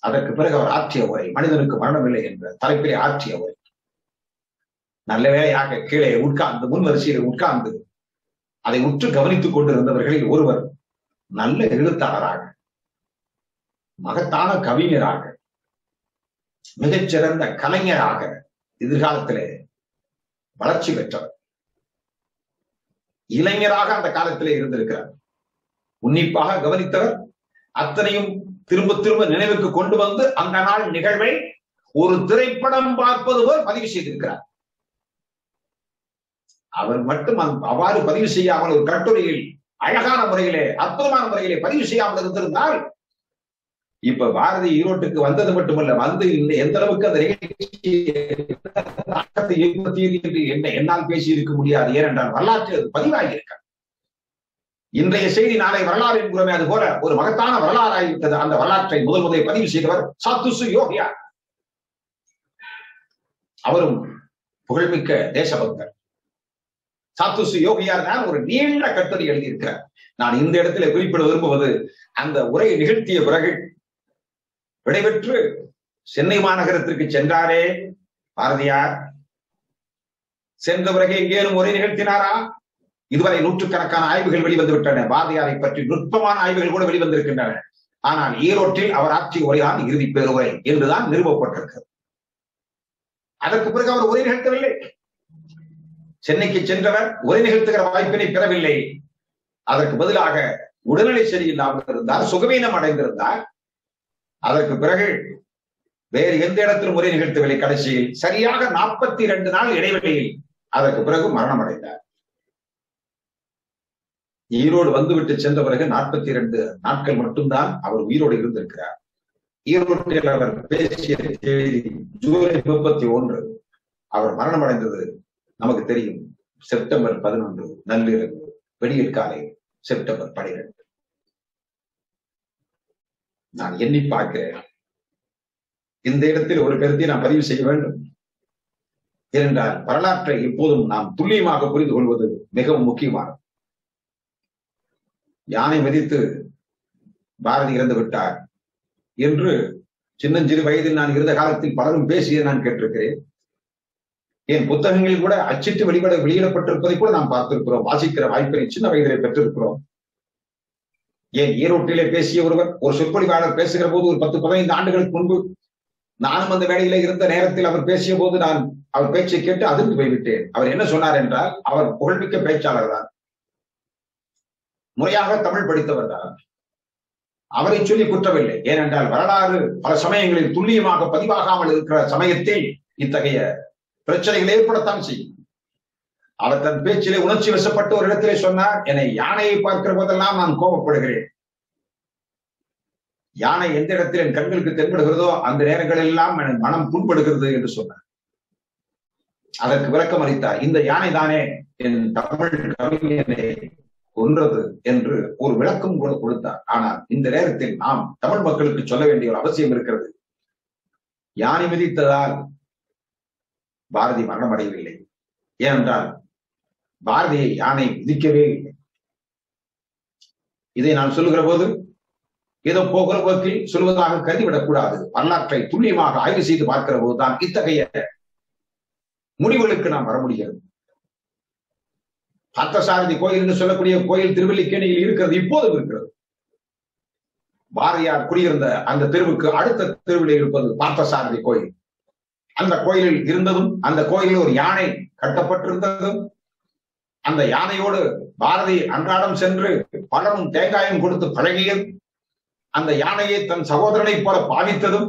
அதற்கு பிறகு அவர் ஆற்றிய உரை மனிதனுக்கு மரணமில்லை என்ற தலைப்பிலே ஆற்றிய உரை நல்ல வேளையாக கீழே உட்கார்ந்து முன் வரிசையில் உட்கார்ந்து அதை உற்று கவனித்துக் கொண்டிருந்தவர்களில் ஒருவர் நல்ல எழுத்தாளராக மகத்தான கவிஞராக மிகச்சிறந்த கலைஞராக எதிர்காலத்திலே வளர்ச்சி பெற்றவர். இளைஞராக அந்த காலத்திலே இருந்திருக்கிறார். உன்னிப்பாக கவனித்தவர் அத்தனையும் திரும்ப திரும்ப நினைவுக்கு கொண்டு வந்து அந்த நாள் நிகழ்வை ஒரு திரைப்படம் பார்ப்பது போல் பதிவு செய்திருக்கிறார். அவர் மட்டும் அவ்வாறு பதிவு செய்யாமல் ஒரு கட்டுரையில் அழகான முறையிலே அற்புதமான முறையிலே பதிவு செய்யாமல் இருந்திருந்தால் இப்ப பாரதி ஈரோட்டுக்கு வந்தது மட்டுமல்ல வந்து எந்த அளவுக்கு அந்த நிகழ்ச்சி என்ன என்னால் பேசி இருக்க முடியாது. ஏனென்றால் வரலாற்று பதிவாகி இருக்க இன்றைய செய்தி நாளை வரலாறு என்கிறோமே அது போல ஒரு மகத்தான வரலாறாகிவிட்டது அந்த வரலாற்றை முதல் முதலில் பதிவு செய்தவர் சாத்துசு யோகியா. அவரும் புகழ்மிக்க தேசபக்தர். சாத்துசு யோகியார் தான் ஒரு நீண்ட கட்டுரை எழுதியிருக்கிறார். நான் இந்த இடத்துல குறிப்பிட விரும்புவது அந்த உரையை நிகழ்த்திய பிறகு விடைபெற்று சென்னை மாநகரத்திற்கு சென்றாரே பாரதியார். சென்ற பிறகு எங்கேனும் உரை நிகழ்த்தினாரா? இதுவரை நூற்றுக்கணக்கான ஆய்வுகள் வெளிவந்துவிட்டன. பாரதியாரை பற்றி நுட்பமான ஆய்வுகள் கூட வெளிவந்திருக்கின்றன. ஆனால் ஈரோட்டில் அவர் ஆட்சி உரைதான் இறுதி பேருரை என்றுதான் நிறுவப்பட்டிருக்கிறது அதற்கு பிறகு அவர் உரை நிகழ்த்தவில்லை. சென்னைக்கு சென்றவர் உரை நிகழ்த்துகிற வாய்ப்பினை பெறவில்லை. அதற்கு பதிலாக உடல்நிலை சரியில்லாமல் இருந்தார் சுகவீனம் அடைந்திருந்தார். அதற்கு பிறகு வேறு எந்த இடத்திலும் உரை நிகழ்த்தவில்லை கடைசியில். சரியாக நாற்பத்தி இரண்டு நாள் இடைவெளியில் அதற்கு பிறகு மரணம் அடைந்தார் ஈரோடு வந்துவிட்டு சென்ற பிறகு நாற்பத்தி இரண்டு நாட்கள் மட்டும்தான் அவர் உயிரோடு இருந்திருக்கிறார். ஈரோட்டில் அவர் பேசிய தேதி ஜூலை முப்பத்தி ஒன்று. அவர் மரணம் அடைந்தது நமக்கு தெரியும். செப்டம்பர் பதினொன்று நள்ளிரவு வெளியில் காலை செப்டம்பர் பனிரெண்டு. நான் எண்ணி பார்க்கிறேன். இந்த இடத்தில் ஒரு கருத்தை நான் பதிவு செய்ய வேண்டும். ஏனென்றால் வரலாற்றை எப்போதும் நாம் துல்லியமாக புரிந்து கொள்வது மிகவும் முக்கியமானது. யானை மதித்து பாரதி இறந்து விட்டார் என்று சின்னஞ்சிறு வயதில் நான் இருந்த காலத்தில் பலரும் பேசிய நான் கேட்டிருக்கிறேன். என் புத்தகங்களில் கூட அச்சிட்டு வெளிப்பட வெளியிடப்பட்டிருப்பதை கூட நாம் பார்த்திருக்கிறோம். வாசிக்கிற வாய்ப்பை சின்ன வயதிலே பெற்றிருக்கிறோம். ஏன் ஈரோட்டிலே பேசிய ஒருவர் ஒரு சொற்பொழிவாளர் பேசுகிற போது ஒரு பத்து பதினைந்து ஆண்டுகளுக்கு முன்பு நானும் அந்த வேலையில இருந்த நேரத்தில் அவர் பேசிய போது நான் அவர் பேச்சை கேட்டு அதிர்ந்து போய்விட்டேன். அவர் என்ன சொன்னார் என்றால் அவர் புகழ்மிக்க பேச்சாளர் தான். முறையாக தமிழ் படித்தவர் தான். அவரை சொல்லி குற்றவில்லை. ஏனென்றால் வரலாறு பல சமயங்களில் துல்லியமாக பதிவாகாமல் இருக்கிற சமயத்தில் இத்தகைய பிரச்சனைகள் ஏற்படத்தான் செய்யும். அவர் தன் பேச்சிலே உணர்ச்சி வசப்பட்டு ஒரு இடத்திலே சொன்னார் என்னை யானையை பார்க்கிற போதெல்லாம் நான் கோபப்படுகிறேன். யானை எந்த இடத்தில் என் கண்களுக்கு தென்படுகிறதோ அந்த நேரங்களில் எல்லாம் என் மனம் புண்படுகிறது என்று சொன்னார். அதற்கு விளக்கம் அளித்தார் இந்த யானை தானே என் தமிழ் கவிஞனை. கொன்றது என்று ஒரு விளக்கம் கூட கொடுத்தார். ஆனால் இந்த நேரத்தில் நாம் தமிழ் மக்களுக்கு சொல்ல வேண்டிய ஒரு அவசியம் இருக்கிறது. யானை மிதித்ததால் பாரதி மரணம் அடையவில்லை ஏனென்றால் பாரதியை யானை மிதிக்கவே இல்லை. இதை நான் சொல்லுகிற போது ஏதோ போகிற போக்கில் சொல்வதாக கருதிவிடக் கூடாது. வரலாற்றை துல்லியமாக ஆய்வு செய்து பார்க்கிற போதுதான் இத்தகைய முடிவுகளுக்கு நாம் வர முடிகிறது. பார்த்தசாரதி கோயில் என்று சொல்லக்கூடிய கோயில் திருவல்லிக்கேணியில் இருக்கிறது இப்போதும் இருக்கிறது. பாரதியார் குடியிருந்த அந்த தெருவுக்கு அடுத்த தெருவில் இருப்பது பார்த்தசாரதி கோயில். அந்த கோயிலில் இருந்ததும் அந்த கோயிலில் ஒரு யானை கட்டப்பட்டிருந்ததும் அந்த யானையோடு பாரதி அன்றாடம் சென்று பழமும் தேங்காயும் கொடுத்து பழகியது. அந்த யானையை தன் சகோதரனை போல பாவித்ததும்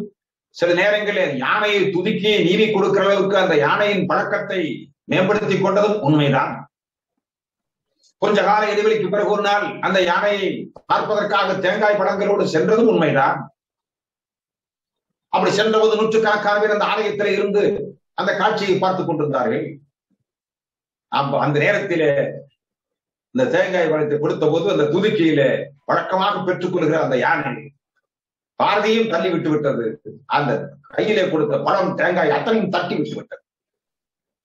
சில நேரங்களில் யானையை துதுக்கி நீவி கொடுக்கிற அளவுக்கு அந்த யானையின் பழக்கத்தை மேம்படுத்தி கொண்டதும் உண்மைதான். கொஞ்ச கால இடைவெளிக்கு பிறகு ஒரு நாள் அந்த யானையை பார்ப்பதற்காக தேங்காய் பழங்களோடு சென்றதும் உண்மைதான். அப்படி சென்றபோது நூற்றுக்கணக்கான பேர் அந்த ஆலயத்தில் இருந்து அந்த காட்சியை பார்த்துக் கொண்டிருந்தார்கள். அப்ப அந்த நேரத்திலே இந்த தேங்காய் பழத்தை கொடுத்த போது அந்த துதுக்கியில வழக்கமாக பெற்றுக் கொள்கிற அந்த யானை பாரதியும் தள்ளி விட்டு விட்டது. அந்த கையிலே கொடுத்த பழம் தேங்காய் அத்தனையும் தட்டி விட்டு விட்டது.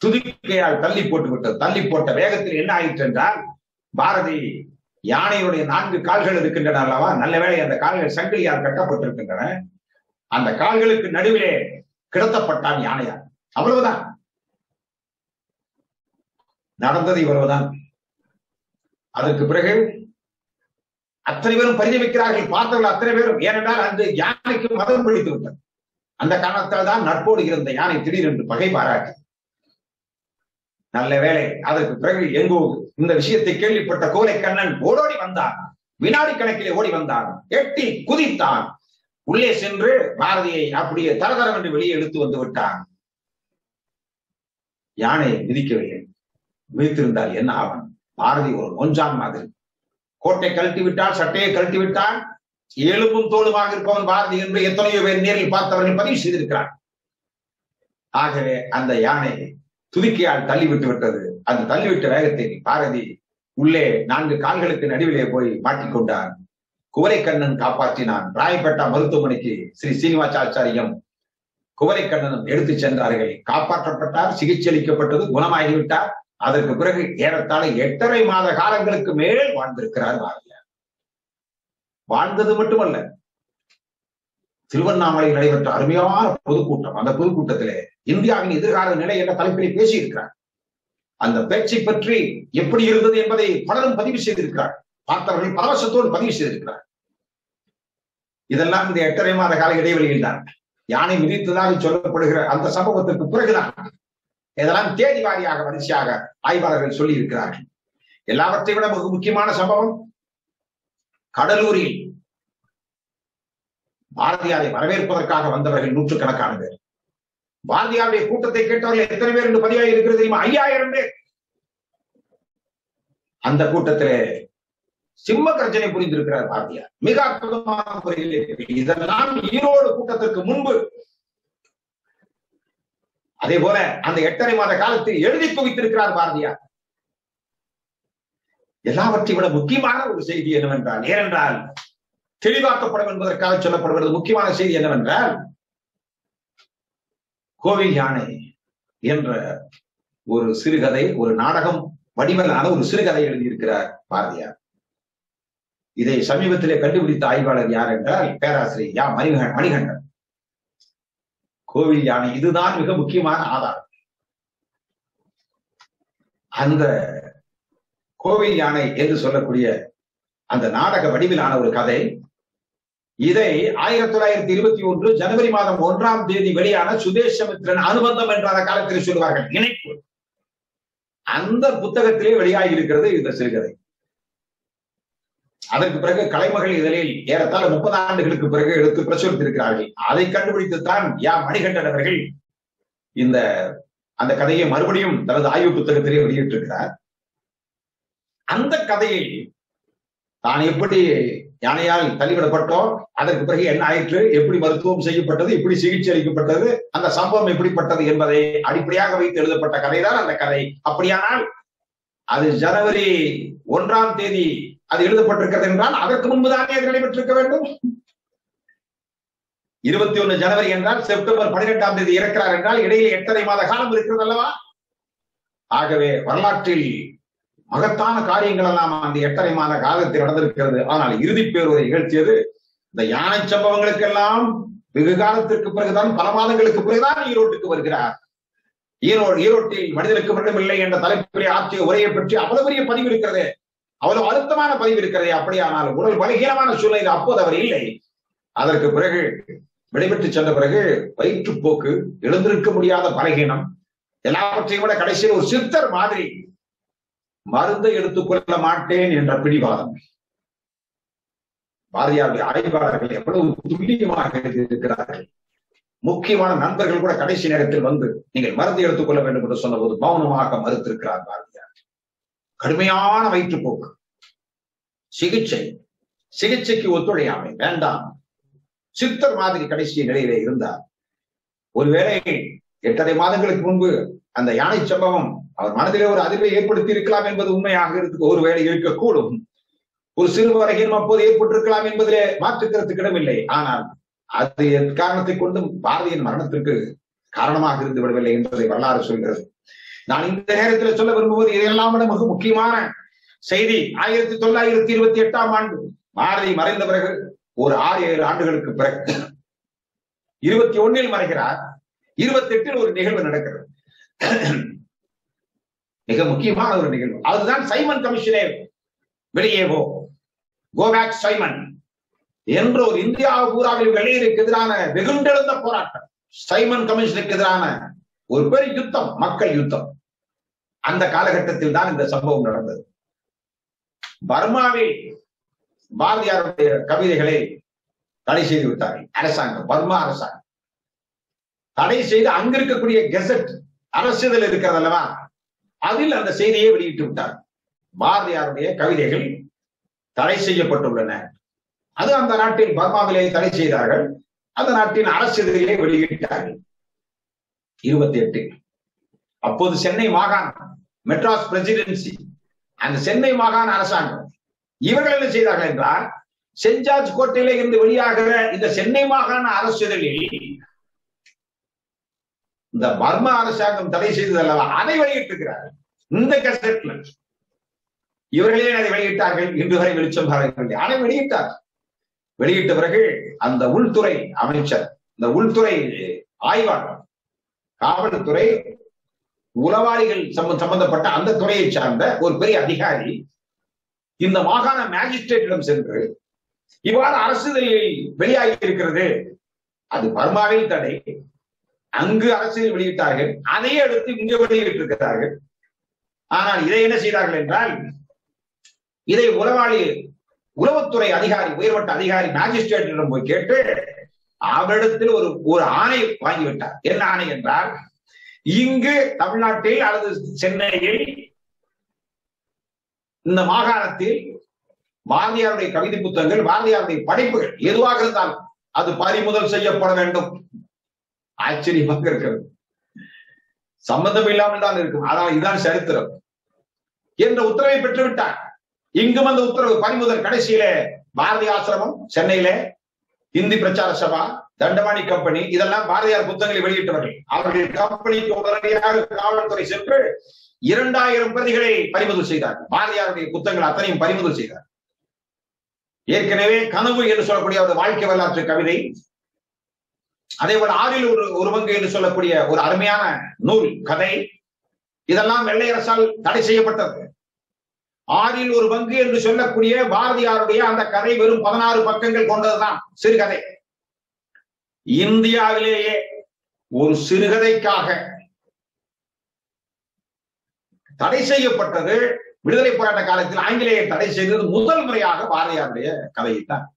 துதுக்கையால் தள்ளி போட்டு விட்டது. தள்ளி போட்ட வேகத்தில் என்ன ஆயிற்று என்றால் பாரதி யானையுடைய நான்கு கால்கள் இருக்கின்றன அல்லவா நல்ல வேளை அந்த கால்கள் சங்கிலியால் கட்டப்பட்டிருக்கின்றன. அந்த கால்களுக்கு நடுவிலே கிடத்தப்பட்டான் யானையார் அவ்வளவுதான். நடந்தது இவ்வளவுதான். அதற்கு பிறகு அத்தனை பேரும் பரிதவிக்கிறார்கள் பார்த்தவர்கள் அத்தனை பேரும். ஏனென்றால் அந்த யானைக்கு மதம் பிடித்து விட்டது. அந்த காரணத்தால் தான் நட்போடு இருந்த யானை திடீரென்று பகை பாராட்டி நல்ல வேலை அதற்கு பிறகு எங்கோ இந்த விஷயத்தை கேள்விப்பட்ட கோலை கண்ணன் ஓடோடி வந்தான். வினாடி கணக்கிலே ஓடி வந்தான். எட்டி குதித்தான். உள்ளே சென்று பாரதியை அப்படியே தரதரம் என்று வெளியே எடுத்து வந்து விட்டான். யானை மிதிக்கவில்லை. மிதித்திருந்தால் என்ன ஆவன் பாரதி ஒரு நொஞ்சான் மாதிரி. கோட்டை கழட்டி விட்டால் சட்டையை கழட்டி விட்டால் எலும்பும் தோளுமாக இருப்பவன் பாரதி என்று எத்தனையோ பேர் நேரில் பார்த்தவர்கள் பதிவு செய்திருக்கிறார் ஆகவே அந்த யானை துதிக்கையால் தள்ளிவிட்டு விட்டது. அந்த தள்ளிவிட்ட வேகத்தை பாரதி உள்ளே நான்கு கால்களுக்கு நடுவிலே போய் மாட்டிக்கொண்டார் குவரைக்கண்ணன் காப்பாற்றினான். ராயப்பேட்டா மருத்துவமனைக்கு ஸ்ரீ சீனிவாசாச்சாரியம் குவரைக்கண்ணனும் எடுத்து சென்றார்கள். காப்பாற்றப்பட்டார் சிகிச்சை அளிக்கப்பட்டது குணமாகிவிட்டார். அதற்கு பிறகு ஏறத்தாழ எட்டரை மாத காலங்களுக்கு மேல் வாழ்ந்திருக்கிறார் பாரதியார் வாழ்ந்தது மட்டுமல்ல திருவண்ணாமலையில் நடைபெற்ற அருமையான பொதுக்கூட்டம். அந்த பொதுக்கூட்டத்திலே இந்தியாவின் எதிர்கால நிலை என்ற தலைப்பிலே பேசியிருக்கிறார். அந்த பேச்சை பற்றி எப்படி இருந்தது என்பதை பலரும் பதிவு செய்திருக்கிறார். பார்த்தவர்கள் பரவசத்தோடு பதிவு செய்திருக்கிறார். இதெல்லாம் இந்த எட்டரை மாத கால இடைவெளியில் தான். யானை மிதித்ததாக சொல்லப்படுகிற அந்த சம்பவத்திற்கு பிறகுதான் இதெல்லாம் தேதி வாரியாக வரிசையாக ஆய்வாளர்கள் சொல்லி இருக்கிறார்கள் எல்லாவற்றை விட மிக முக்கியமான சம்பவம் கடலூரில் பாரதியாரை வரவேற்பதற்காக வந்தவர்கள் நூற்றுக்கணக்கான பேர். பாரதியாருடைய கூட்டத்தை கேட்டவர்கள் எத்தனை பேர் என்று பதிவாகி இருக்கிறது தெரியுமா? ஐயாயிரம் பேர். அந்த கூட்டத்திலே சிம்ம கர்ஜனை புரிந்திருக்கிறார் பாரதியார். மிக அற்புதமான முறையில் இதெல்லாம் ஈரோடு கூட்டத்திற்கு முன்பு. அதே போல அந்த எட்டரை மாத காலத்தில் எழுதி குவித்திருக்கிறார் பாரதியார். எல்லாவற்றையும் விட முக்கியமான ஒரு செய்தி என்னவென்றால் ஏனென்றால் தெளிவாக்கப்படும் என்பதற்காக சொல்லப்படுகிறது முக்கியமான செய்தி என்னவென்றால் கோவில் யானை என்ற ஒரு சிறுகதை ஒரு நாடகம் வடிவலான ஒரு சிறுகதை எழுதியிருக்கிறார் பாரதியார். இதை சமீபத்திலே கண்டுபிடித்த ஆய்வாளர் யார் என்றால் பேராசிரியர் யா மணிக மணிகண்டன். கோவில் யானை இதுதான் மிக முக்கியமான ஆதாரம். அந்த கோவில் யானை என்று சொல்லக்கூடிய அந்த நாடக வடிவிலான ஒரு கதை இதை ஆயிரத்தி தொள்ளாயிரத்தி இருபத்தி ஒன்று ஜனவரி மாதம் ஒன்றாம் தேதி வெளியான சுதேசமித்ரன் அனுபந்தம் என்ற அந்த காலத்தில் சொல்வார்கள் இணைப்பு. அந்த புத்தகத்திலே வெளியாகி இருக்கிறது இந்த சிறுகதை. அதற்கு பிறகு கலைமகள் இதழில் ஏறத்தாழ முப்பது ஆண்டுகளுக்கு பிறகு எடுத்து பிரசுரித்திருக்கிறார்கள். அதை கண்டுபிடித்துத்தான் யா மணிகண்டன் அவர்கள் இந்த அந்த கதையை மறுபடியும் தனது ஆய்வு புத்தகத்திலே வெளியிட்டிருக்கிறார். அந்த கதையை தான் எப்படி யானையால் தள்ளிவிடப்பட்டோம். அதற்கு பிறகு என்ன ஆயிற்று? எப்படி மருத்துவம் செய்யப்பட்டது? எப்படி சிகிச்சை அளிக்கப்பட்டது? அந்த சம்பவம் எப்படிப்பட்டது என்பதை அடிப்படையாக வைத்து எழுதப்பட்ட கதைதான் அந்த கதை. அப்படியானால் அது ஜனவரி ஒன்றாம் தேதி அது எழுதப்பட்டிருக்கிறது என்றால் அதற்கு முன்புதானே அது நடைபெற்றிருக்க வேண்டும்? இருபத்தி ஒன்னு ஜனவரி என்றால் செப்டம்பர் பதினெட்டாம் தேதி இறக்கிறார் என்றால் இடையில எட்டரை மாத காலம் இருக்கிறது அல்லவா? ஆகவே வரலாற்றில் மகத்தான காரியங்கள் எல்லாம் அந்த எட்டரை மாத காலத்தில் நடந்திருக்கிறது. ஆனால் இறுதி பேருரை நிகழ்த்தியது இந்த யானை சம்பவங்களுக்கெல்லாம் வெகு காலத்திற்கு பிறகுதான் பல மாதங்களுக்கு பிறகுதான் ஈரோட்டுக்கு வருகிறார். ஈரோடு ஈரோட்டில் மனிதனுக்கு மட்டுமில்லை என்ற தலைப்புரிய ஆற்றிய உரையை பற்றி அவ்வளவு பெரிய பதிவு இருக்கிறது. அவ்வளவு அழுத்தமான பதிவு இருக்கிறது அப்படியானால் உடல் பலகீனமான சூழ்நிலை அப்போது அவர் இல்லை. அதற்கு பிறகு விடைபெற்று சென்ற பிறகு வயிற்றுப்போக்கு எழுந்திருக்க முடியாத பலகீனம் எல்லாவற்றையும் விட கடைசியில் ஒரு சித்தர் மாதிரி மருந்தை எடுத்துக்கொள்ள மாட்டேன் என்ற பிடிவாதம். பாரதியாருடைய ஆய்வாளர்கள் எவ்வளவு துல்லியமாக இருக்கிறார்கள் முக்கியமான நண்பர்கள் கூட கடைசி நேரத்தில் வந்து நீங்கள் மருந்து எடுத்துக்கொள்ள வேண்டும் என்று சொன்னபோது மௌனமாக மறுத்திருக்கிறார் பாரதியார். கடுமையான வயிற்றுப்போக்கு. சிகிச்சை. சிகிச்சைக்கு ஒத்துழையாமை. வேண்டாம். சித்தர் மாதிரி கடைசி நிலையிலே இருந்தார். ஒருவேளை எட்டரை மாதங்களுக்கு முன்பு அந்த யானை சம்பவம் அவர் மனதிலே ஒரு அதிர்வை ஏற்படுத்தி இருக்கலாம் என்பது உண்மையாக இருக்கு. ஒருவேளை இருக்கக்கூடும். ஒரு சிறு அப்போது ஏற்பட்டிருக்கலாம் என்பதிலே மாற்றுக்கிறதுக்கு இடமில்லை ஆனால் அது காரணத்தை கொண்டும் பாரதியின் மரணத்திற்கு காரணமாக இருந்து விடவில்லை என்பதை வரலாறு சொல்கிறது. நான் இந்த நேரத்தில் சொல்ல விரும்புவது இதையெல்லாம் விட மிக முக்கியமான செய்தி. ஆயிரத்தி தொள்ளாயிரத்தி இருபத்தி எட்டாம் ஆண்டு பாரதி மறைந்த பிறகு ஒரு ஆறு ஏழு ஆண்டுகளுக்கு பிறகு இருபத்தி ஒன்னில் மறைகிறார். இருபத்தி எட்டில் ஒரு நிகழ்வு நடக்கிறது. மிக முக்கியமான ஒரு நிகழ்வு. அதுதான் சைமன் கமிஷனே. வெளியே போ. Go back Simon. என்ற ஒரு இந்தியா பூராவில் வெளியீருக்கு எதிரான வெகுண்டெழுந்த போராட்டம். சைமன் கமிஷனுக்கு எதிரான ஒரு பெரிய யுத்தம் மக்கள் யுத்தம். அந்த காலகட்டத்தில் தான் இந்த சம்பவம் நடந்தது. பர்மாவில் பாரதியாருடைய கவிதைகளை தடை செய்து விட்டார்கள். அரசாங்கம் பர்மா அரசாங்கம். தடை செய்து அங்க இருக்கக்கூடிய கெசட் அரசியல் இருக்கிறது அல்லவா? அதில் அந்த செய்தியை வெளியிட்டு விட்டார். பாரதியாருடைய கவிதைகள் தடை செய்யப்பட்டுள்ளன. அது அந்த நாட்டில் பர்மாவிலே தடை செய்தார்கள். அந்த நாட்டின் அரசியலிலே வெளியிட்டார்கள். இருபத்தி எட்டு அப்போது சென்னை மாகாணம் மெட்ராஸ் பிரசிடென்சி அந்த சென்னை மாகாண அரசாங்கம் இவர்கள் என்ன செய்தார்கள் என்றால் சென்ட் ஜார்ஜ் கோட்டையில இருந்து வெளியாகிற இந்த சென்னை மாகாண அரசிதழில் இந்த பர்மா அரசாங்கம் தடை செய்தது அல்லவா? அதை வெளியிட்டிருக்கிறார்கள். இந்த கசட்ல இவர்களே அதை வெளியிட்டார்கள். இன்று வரை வெளிச்சம் பாருங்கள். அதை வெளியிட்டார். வெளியிட்ட பிறகு அந்த உள்துறை அமைச்சர் இந்த உள்துறை ஆய்வாளர் காவல்துறை உளவாளிகள் சம்பந்தப்பட்ட அந்த துறையை சார்ந்த ஒரு பெரிய அதிகாரி இந்த மாகாண மேஜிஸ்ட்ரேட்டிடம் சென்று இவ்வாறு அரசியலில் வெளியாகி இருக்கிறது அது பர்மாவில் தடை. அங்கு அரசியல் வெளியிட்டார்கள் அதையே அடுத்து இங்கு வெளியிட்டிருக்கிறார்கள். ஆனால் இதை என்ன செய்தார்கள் என்றால் இதை உளவாளி உளவுத்துறை அதிகாரி உயர்மட்ட அதிகாரி மேஜிஸ்ட்ரேட்டிடம் போய் கேட்டு அவரிடத்தில் ஒரு ஒரு ஆணை வாங்கிவிட்டார். என்ன ஆணை என்றால் இங்கு தமிழ்நாட்டில் அல்லது சென்னையில் இந்த மாகாணத்தில் பாரதியாருடைய கவிதை புத்தகங்கள் பாரதியாருடைய படைப்புகள் எதுவாக இருந்தாலும் அது பறிமுதல் செய்யப்பட வேண்டும். ஆச்சரியமாக இருக்கிறது. சம்பந்தம் இல்லாமல் தான் இருக்கும். ஆனால் இதுதான் சரித்திரம். என்ற உத்தரவை பெற்றுவிட்டார். இங்கும் அந்த உத்தரவு பறிமுதல் கடைசியில பாரதி ஆசிரமம் சென்னையில இந்தி பிரச்சார சபா தண்டவாணி கம்பெனி இதெல்லாம் பாரதியார் புத்தகங்களை வெளியிட்டவர்கள். அவர்கள் கம்பெனிக்கு உடனடியாக காவல்துறை சென்று இரண்டாயிரம் பிரதிகளை பறிமுதல் செய்தார். பாரதியாருடைய புத்தகங்கள் அத்தனையும் பறிமுதல் செய்தார். ஏற்கனவே கனவு என்று சொல்லக்கூடிய அவரது வாழ்க்கை வரலாற்று கவிதை அதே போல ஆறில் ஒரு ஒரு பங்கு என்று சொல்லக்கூடிய ஒரு அருமையான நூல் கதை. இதெல்லாம் வெள்ளையரசால் தடை செய்யப்பட்டது. ஆறில் ஒரு பங்கு என்று சொல்லக்கூடிய பாரதியாருடைய அந்த கதை வெறும் பதினாறு பக்கங்கள் கொண்டதுதான் சிறுகதை. இந்தியாவிலேயே ஒரு சிறுகதைக்காக தடை செய்யப்பட்டது விடுதலை போராட்ட காலத்தில் ஆங்கிலேயர் தடை செய்தது முதல் முறையாக பாரதியாருடைய கதையைத்தான்.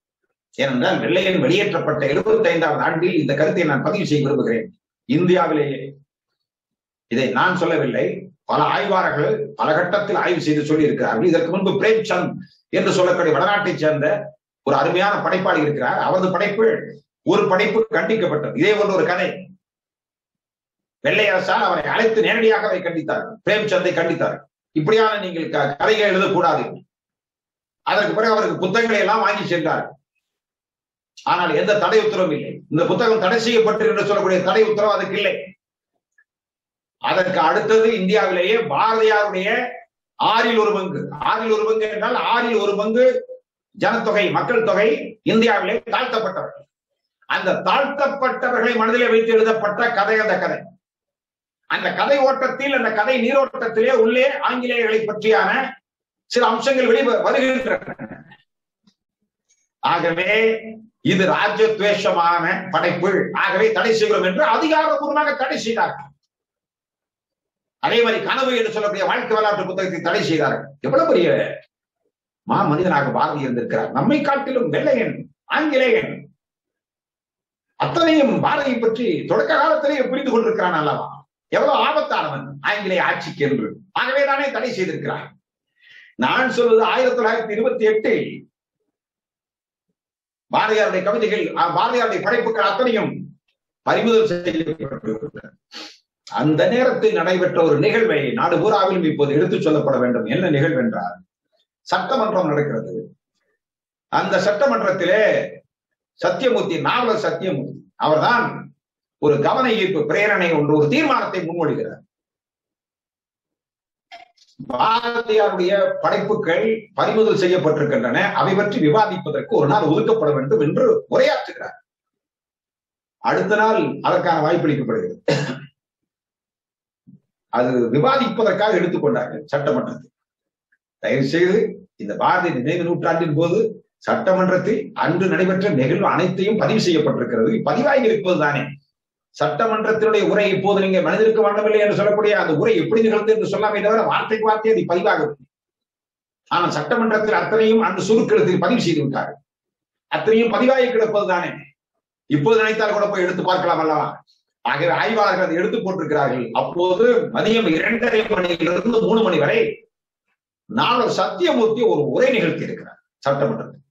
ஏனென்றால் வெள்ளையன் வெளியேற்றப்பட்ட எழுபத்தி ஐந்தாவது ஆண்டில் இந்த கருத்தை நான் பதிவு செய்ய விரும்புகிறேன். இந்தியாவிலேயே இதை நான் சொல்லவில்லை. பல ஆய்வாளர்கள் பல கட்டத்தில் ஆய்வு செய்து சொல்லி இருக்கிறார்கள் இதற்கு முன்பு பிரேம்சந்த் என்று சொல்லக்கூடிய வடநாட்டைச் சேர்ந்த ஒரு அருமையான படைப்பாளி இருக்கிறார். அவரது படைப்பு ஒரு படைப்பு கண்டிக்கப்பட்டது. இதே போன்ற ஒரு கதை. வெள்ளை அரசால் அவரை அழைத்து நேரடியாக அதை கண்டித்தார்கள். பிரேம்சந்தை கண்டித்தார்கள். இப்படியான நீங்கள் க- கதைகள் எழுதக்கூடாது. அதற்கு பிறகு அவருக்கு புத்தகங்களை எல்லாம் வாங்கி சென்றார்கள். ஆனால் எந்த தடை உத்தரவும் இல்லை. இந்த புத்தகம் தடை செய்யப்பட்டு என்று சொல்லக்கூடிய தடை உத்தரவு அதுக்கு இல்லை. அதற்கு அடுத்தது இந்தியாவிலேயே பாரதியாருடைய ஆறில் ஒரு பங்கு. ஆறில் ஒரு பங்கு என்றால் ஆறில் ஒரு பங்கு ஜனத்தொகை மக்கள் தொகை இந்தியாவிலே தாழ்த்தப்பட்டவர்கள். அந்த தாழ்த்தப்பட்டவர்களை மனதிலே வைத்து எழுதப்பட்ட கதை அந்த கதை. அந்த கதை ஓட்டத்தில் அந்த கதை நீரோட்டத்திலே உள்ளே ஆங்கிலேயர்களை பற்றியான சில அம்சங்கள் வெளி வருகின்றன. ஆகவே இது ராஜத்வேஷமான படைப்பு. ஆகவே தடை செய்கிறோம் என்று அதிகாரப்பூர்வமாக தடை செய்தார்கள் அதே மாதிரி கனவு என்று சொல்லக்கூடிய வாழ்க்கை வரலாற்று புத்தகத்தை தடை செய்தார்கள் எவ்வளவு பெரிய மா மனிதனாக பாரதி இருந்திருக்கிறார். நம்மை காட்டிலும் வெள்ளையன் ஆங்கிலேயன் அத்தனையும் பாரதியை பற்றி தொடக்க காலத்திலேயே புரிந்து கொண்டிருக்கிறான் அல்லவா? எவ்வளவு ஆபத்தானவன் ஆங்கிலேய ஆட்சிக்கு என்று ஆகவே தானே தடை செய்திருக்கிறார். நான் சொல்வது ஆயிரத்தி தொள்ளாயிரத்தி இருபத்தி எட்டில் பாரதியாருடைய கவிதைகள் அஹ், பாரதியாருடைய படைப்புகள் அத்தனையும் பறிமுதல் செய்யப்பட்டு அந்த நேரத்தில் நடைபெற்ற ஒரு நிகழ்வை நாடு பூராவிலும் இப்போது எடுத்துச் சொல்லப்பட வேண்டும். என்ன நிகழ்வு என்றால் சட்டமன்றம் நடக்கிறது. அந்த சட்டமன்றத்திலே சத்தியமூர்த்தி நாவலர் சத்தியமூர்த்தி அவர்தான் ஒரு கவன ஈர்ப்பு பிரேரணை ஒன்று ஒரு தீர்மானத்தை முன்மொழிகிறார். பாரதியாருடைய படைப்புகள் பறிமுதல் செய்யப்பட்டிருக்கின்றன. அவை பற்றி விவாதிப்பதற்கு ஒரு நாள் ஒதுக்கப்பட வேண்டும் என்று உரையாற்றுகிறார். அடுத்த நாள் அதற்கான வாய்ப்பளிக்கப்படுகிறது அது விவாதிப்பதற்காக எடுத்துக்கொண்டார்கள் சட்டமன்றத்தில். தயவு செய்து இந்த பாரதிய நினைவு நூற்றாண்டின் போது சட்டமன்றத்தில் அன்று நடைபெற்ற நிகழ்வு அனைத்தையும் பதிவு செய்யப்பட்டிருக்கிறது. பதிவாகி இருப்பது தானே சட்டமன்றத்தினுடைய உரை இப்போது நீங்க மனதிற்கு வேண்டவில்லை என்று சொல்லக்கூடிய அந்த உரை எப்படி நிகழ்ந்து என்று சொல்லாமே தவிர வார்த்தைக்கு வார்த்தை அது பதிவாகவில்லை ஆனால் சட்டமன்றத்தில் அத்தனையும் அந்த சுருக்கெழுத்தில் பதிவு செய்து விட்டார்கள். அத்தனையும் பதிவாகி கிடப்பது தானே இப்போது நினைத்தால் கூட போய் எடுத்து பார்க்கலாம் அல்லவா? ஆகவே ஆய்வாளர்கள் அதை எடுத்து போட்டிருக்கிறார்கள். அப்போது மதியம் இரண்டரை மணியிலிருந்து மூணு மணி வரை நாலு சத்தியமூர்த்தி ஒரு உரை நிகழ்த்தி இருக்கிறார் சட்டமன்றத்தில்.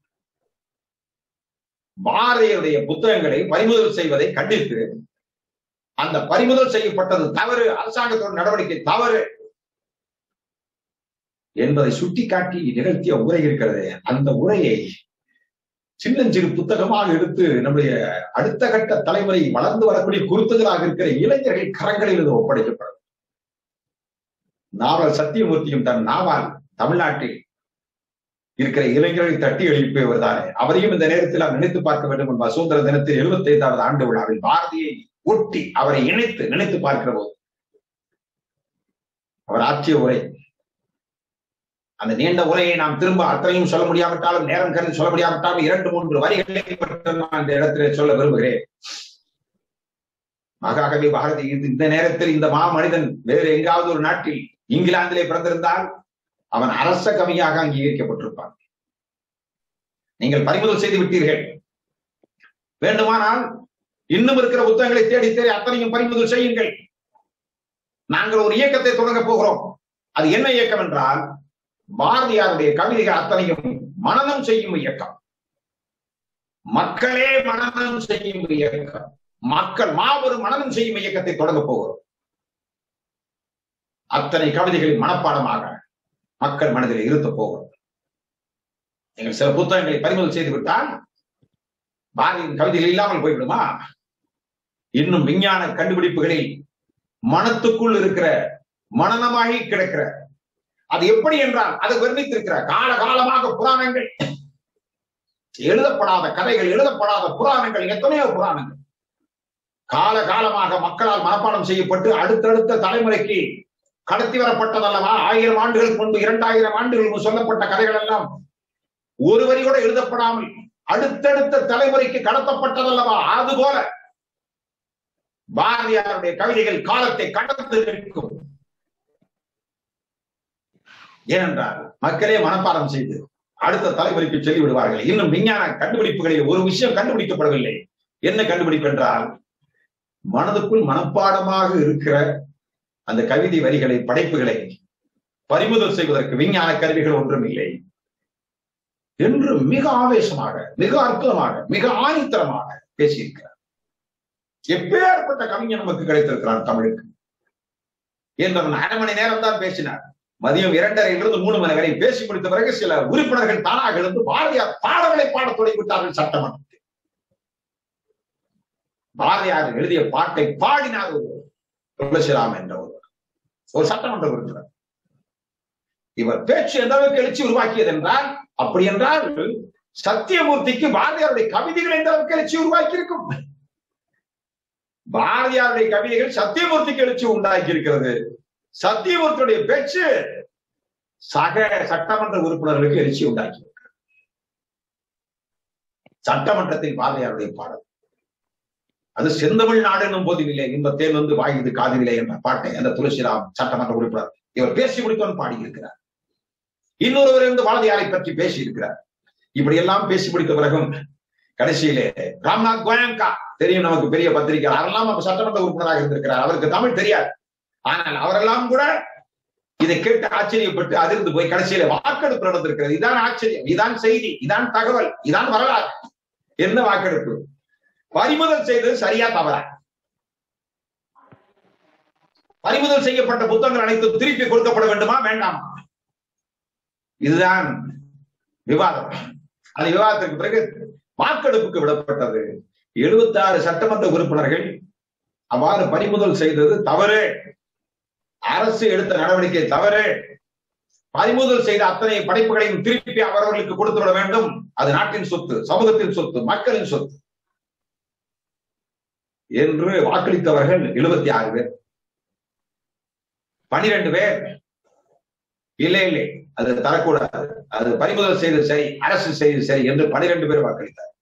பாரதியுடைய புத்தகங்களை பறிமுதல் செய்வதை கண்டித்து அந்த பறிமுதல் செய்யப்பட்டது தவறு அரசாங்கத்தோட நடவடிக்கை தவறு என்பதை சுட்டிக்காட்டி நிகழ்த்திய உரை இருக்கிறது. அந்த உரையை சின்னஞ்சிறு புத்தகமாக எடுத்து நம்முடைய அடுத்த கட்ட தலைமுறை வளர்ந்து வரக்கூடிய குருத்துகளாக இருக்கிற இளைஞர்கள் கரங்களில் இது ஒப்படைக்கப்படும். நாவல் சத்தியமூர்த்தியும் தன் நாவால் தமிழ்நாட்டில் இருக்கிற இளைஞர்களை தட்டி எழுப்பியவர் தானே அவரையும் இந்த நேரத்தில் நாம் நினைத்து பார்க்க வேண்டும். என்பார் சுதந்திர தினத்தில் எழுபத்தி ஐந்தாவது ஆண்டு விழாவில் பாரதியை ஒட்டி அவரை இணைத்து நினைத்து பார்க்கிற போது அவர் ஆற்றிய உரை அந்த நீண்ட உரையை நாம் திரும்ப அத்தனையும் சொல்ல முடியாவிட்டாலும் நேரம் கருதி சொல்ல முடியாவிட்டாலும் இரண்டு மூன்று வரிகளை நான் இந்த இடத்திலே சொல்ல விரும்புகிறேன். மகாகவி பாரதி இந்த நேரத்தில் இந்த மா மனிதன் வேறு எங்காவது ஒரு நாட்டில் இங்கிலாந்திலே பிறந்திருந்தால் அவன் அரச கவியாக அங்கீகரிக்கப்பட்டிருப்பான் நீங்கள் பறிமுதல் செய்து விட்டீர்கள். வேண்டுமானால் இன்னும் இருக்கிற புத்தகங்களை தேடி தேடி அத்தனையும் பறிமுதல் செய்யுங்கள். நாங்கள் ஒரு இயக்கத்தை தொடங்க போகிறோம். அது என்ன இயக்கம் என்றால் பாரதியாருடைய கவிதைகள் அத்தனையும் மனநம் செய்யும் இயக்கம். மக்களே மனநம் செய்யும் இயக்கம். மக்கள் மாபெரும் மனநம் செய்யும் இயக்கத்தை தொடங்க போகிறோம். அத்தனை கவிதைகளின் மனப்பாடமாக மக்கள் மனதில் இருத்த போகிறோம் நீங்கள் சில புத்தகங்களை பறிமுதல் செய்து விட்டால் பாரதியின் கவிதைகள் இல்லாமல் போய்விடுமா? இன்னும் விஞ்ஞான கண்டுபிடிப்புகளில் மனத்துக்குள் இருக்கிற மனநமாகி கிடக்கிற. அது எப்படி என்றால் அதை வர்ணித்திருக்கிற கால காலமாக புராணங்கள். எழுதப்படாத கதைகள் எழுதப்படாத புராணங்கள் எத்தனையோ புராணங்கள். கால காலமாக மக்களால் மனப்பாடம் செய்யப்பட்டு அடுத்தடுத்த தலைமுறைக்கு கடத்தி வரப்பட்டதல்லவா? ஆயிரம் ஆண்டுகளுக்கு முன்பு இரண்டாயிரம் ஆண்டுகள் சொல்லப்பட்ட கதைகள் எல்லாம் ஒரு வரி கூட எழுதப்படாமல் அடுத்தடுத்த தலைமுறைக்கு கடத்தப்பட்டதல்லவா? அதுபோல பாரதியாருடைய கவிதைகள் காலத்தை கடந்து நிற்கும். ஏனென்றால் மக்களே மனப்பாடம் செய்து அடுத்த தலைமுறைக்கு சொல்லி விடுவார்கள் இன்னும் விஞ்ஞான கண்டுபிடிப்புகளில் ஒரு விஷயம் கண்டுபிடிக்கப்படவில்லை. என்ன கண்டுபிடிப்பு என்றால் மனதுக்குள் மனப்பாடமாக இருக்கிற அந்த கவிதை வரிகளை படைப்புகளை பறிமுதல் செய்வதற்கு விஞ்ஞான கருவிகள் ஒன்றும் இல்லை. என்று மிக ஆவேசமாக மிக அற்புதமாக மிக ஆணித்தரமாக பேசியிருக்கிறார். எப்பேற்பட்ட கவிஞர் நமக்கு கிடைத்திருக்கிறான் தமிழுக்கு? என்றவன் அரை மணி நேரம் தான் பேசினார் மதியம் இரண்டரையிலிருந்து மூணு மணி வரை பேசி முடித்த பிறகு சில உறுப்பினர்கள் தானாக இருந்து பாரதியார் பாடல்களை பாடத் தொடங்கிவிட்டார்கள் சட்டமன்றத்தில். பாரதியார் எழுதிய பாட்டை பாடினார் ஒரு துளசிராம் என்ற ஒரு ஒரு சட்டமன்ற உறுப்பினர். இவர் பேச்சு எந்த அளவுக்கு எழுச்சி உருவாக்கியது என்றால் அப்படி என்றால் சத்தியமூர்த்திக்கு பாரதியாருடைய கவிதைகள் எந்த அளவுக்கு எழுச்சி உருவாக்கி இருக்கும் பாரதியாருடைய கவிதைகள் சத்தியமூர்த்திக்கு எழுச்சி உண்டாக்கி இருக்கிறது சத்தியமூர்த்தியுடைய பேச்சு சக சட்டமன்ற உறுப்பினர்களுக்கு எழுச்சி உண்டாக்கி சட்டமன்றத்தில் பாரதியாருடைய பாடல். அது செந்தமிழ் நாடு என்னும் போதிலே இன்பத்தேன் வந்து வாயுது காதில்லை என்ற பாட்டை அந்த துளசிராம் சட்டமன்ற உறுப்பினர் இவர் பேசி முடித்தவன் பாடியிருக்கிறார். இன்னொருவர் இருந்து பாரதியாரை பற்றி பேசி இருக்கிறார் இப்படி எல்லாம் பேசி முடித்த பிறகும் கடைசியிலே ராம்நாத் கோயங்கா. தெரியும் நமக்கு பெரிய பத்திரிகை அவரெல்லாம் அப்ப சட்டமன்ற உறுப்பினராக இருந்திருக்கிறார். அவருக்கு தமிழ் தெரியாது. ஆனால் அவரெல்லாம் கூட இதை கேட்டு ஆச்சரியப்பட்டு அதிர்ந்து போய் கடைசியில வாக்கெடுப்பு நடந்திருக்கிறது. இதான் ஆச்சரியம். இதான் செய்தி. இதான் தகவல். இதான் வரலாறு. என்ன வாக்கெடுப்பு? பறிமுதல் செய்தது சரியா தவறா? பறிமுதல் செய்யப்பட்ட புத்தகங்கள் அனைத்தும் திருப்பி கொடுக்கப்பட வேண்டுமா? வேண்டாமா? இதுதான் விவாதம். அந்த விவாதத்திற்கு பிறகு வாக்கெடுப்புக்கு விடப்பட்டது. எழுபத்தி ஆறு சட்டமன்ற உறுப்பினர்கள் அவ்வாறு பறிமுதல் செய்தது தவறு. அரசு எடுத்த நடவடிக்கை தவறு. பறிமுதல் செய்த அத்தனை படைப்புகளையும் திருப்பி அவரவர்களுக்கு கொடுத்து விட வேண்டும். அது நாட்டின் சொத்து சமூகத்தின் சொத்து மக்களின் சொத்து. என்று வாக்களித்தவர்கள் எழுபத்தி ஆறு பேர். பனிரெண்டு பேர். இல்லை இல்லை. அது தரக்கூடாது. அது பறிமுதல் செய்து சரி அரசு செய்து சரி என்று பனிரெண்டு பேர் வாக்களித்தார்.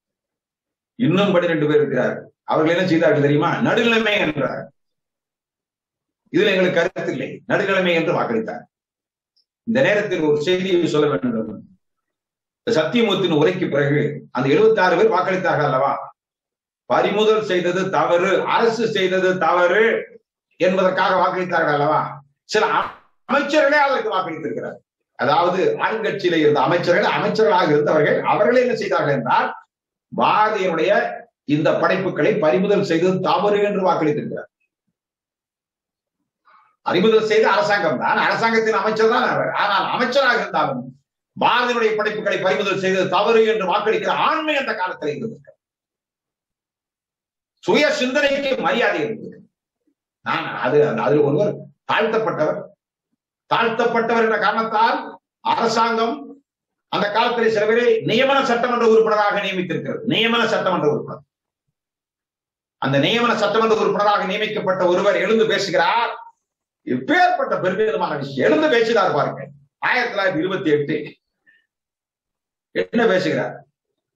இன்னும் பனிரெண்டு பேர் இருக்கிறார். அவர்கள் என்ன செய்தார்கள் தெரியுமா? நடுநிலைமை என்றார். இதுல எங்களுக்கு கருத்து இல்லை. நடுநிலைமை என்று வாக்களித்தார். இந்த நேரத்தில் ஒரு செய்தியை சொல்ல வேண்டும். சத்தியமூர்த்தின் உரைக்கு பிறகு அந்த எழுபத்தி ஆறு பேர் வாக்களித்தார்கள் அல்லவா? பறிமுதல் செய்தது தவறு அரசு செய்தது தவறு என்பதற்காக வாக்களித்தார்கள் அல்லவா? சில அமைச்சர்களே அதற்கு வாக்களித்திருக்கிறார் அதாவது ஆண்கட்சியில இருந்த அமைச்சர்கள் அமைச்சர்களாக இருந்தவர்கள் அவர்களே என்ன செய்தார்கள் என்றால் பாரதியினுடைய இந்த படைப்புகளை பறிமுதல் செய்தது தவறு என்று வாக்களித்திருக்கிறார். அறிமுதல் செய்த அரசாங்கம் தான். அரசாங்கத்தின் அமைச்சர் தான் அவர். ஆனால் அமைச்சராக இருந்தாலும் பாரதியுடைய படைப்புகளை பறிமுதல் செய்தது தவறு என்று வாக்களிக்கிற ஆண்மை அந்த காலத்தில் இருந்திருக்கிறது. சுய சிந்தனைக்கு மரியாதை இருந்தது நான் அது அதில் ஒருவர் தாழ்த்தப்பட்டவர் தாழ்த்தப்பட்டவர் என்ற காரணத்தால் அரசாங்கம் அந்த காலத்தில் சில பேரை நியமன சட்டமன்ற உறுப்பினராக நியமித்திருக்கிறது. நியமன சட்டமன்ற உறுப்பினர். அந்த நியமன சட்டமன்ற உறுப்பினராக நியமிக்கப்பட்ட ஒருவர் எழுந்து பேசுகிறார். இப்பேற்பட்ட பெருமிதமான விஷயம். எழுந்து பேசினார் பாருங்க. ஆயிரத்தி தொள்ளாயிரத்தி இருபத்தி எட்டு. என்ன பேசுகிறார்?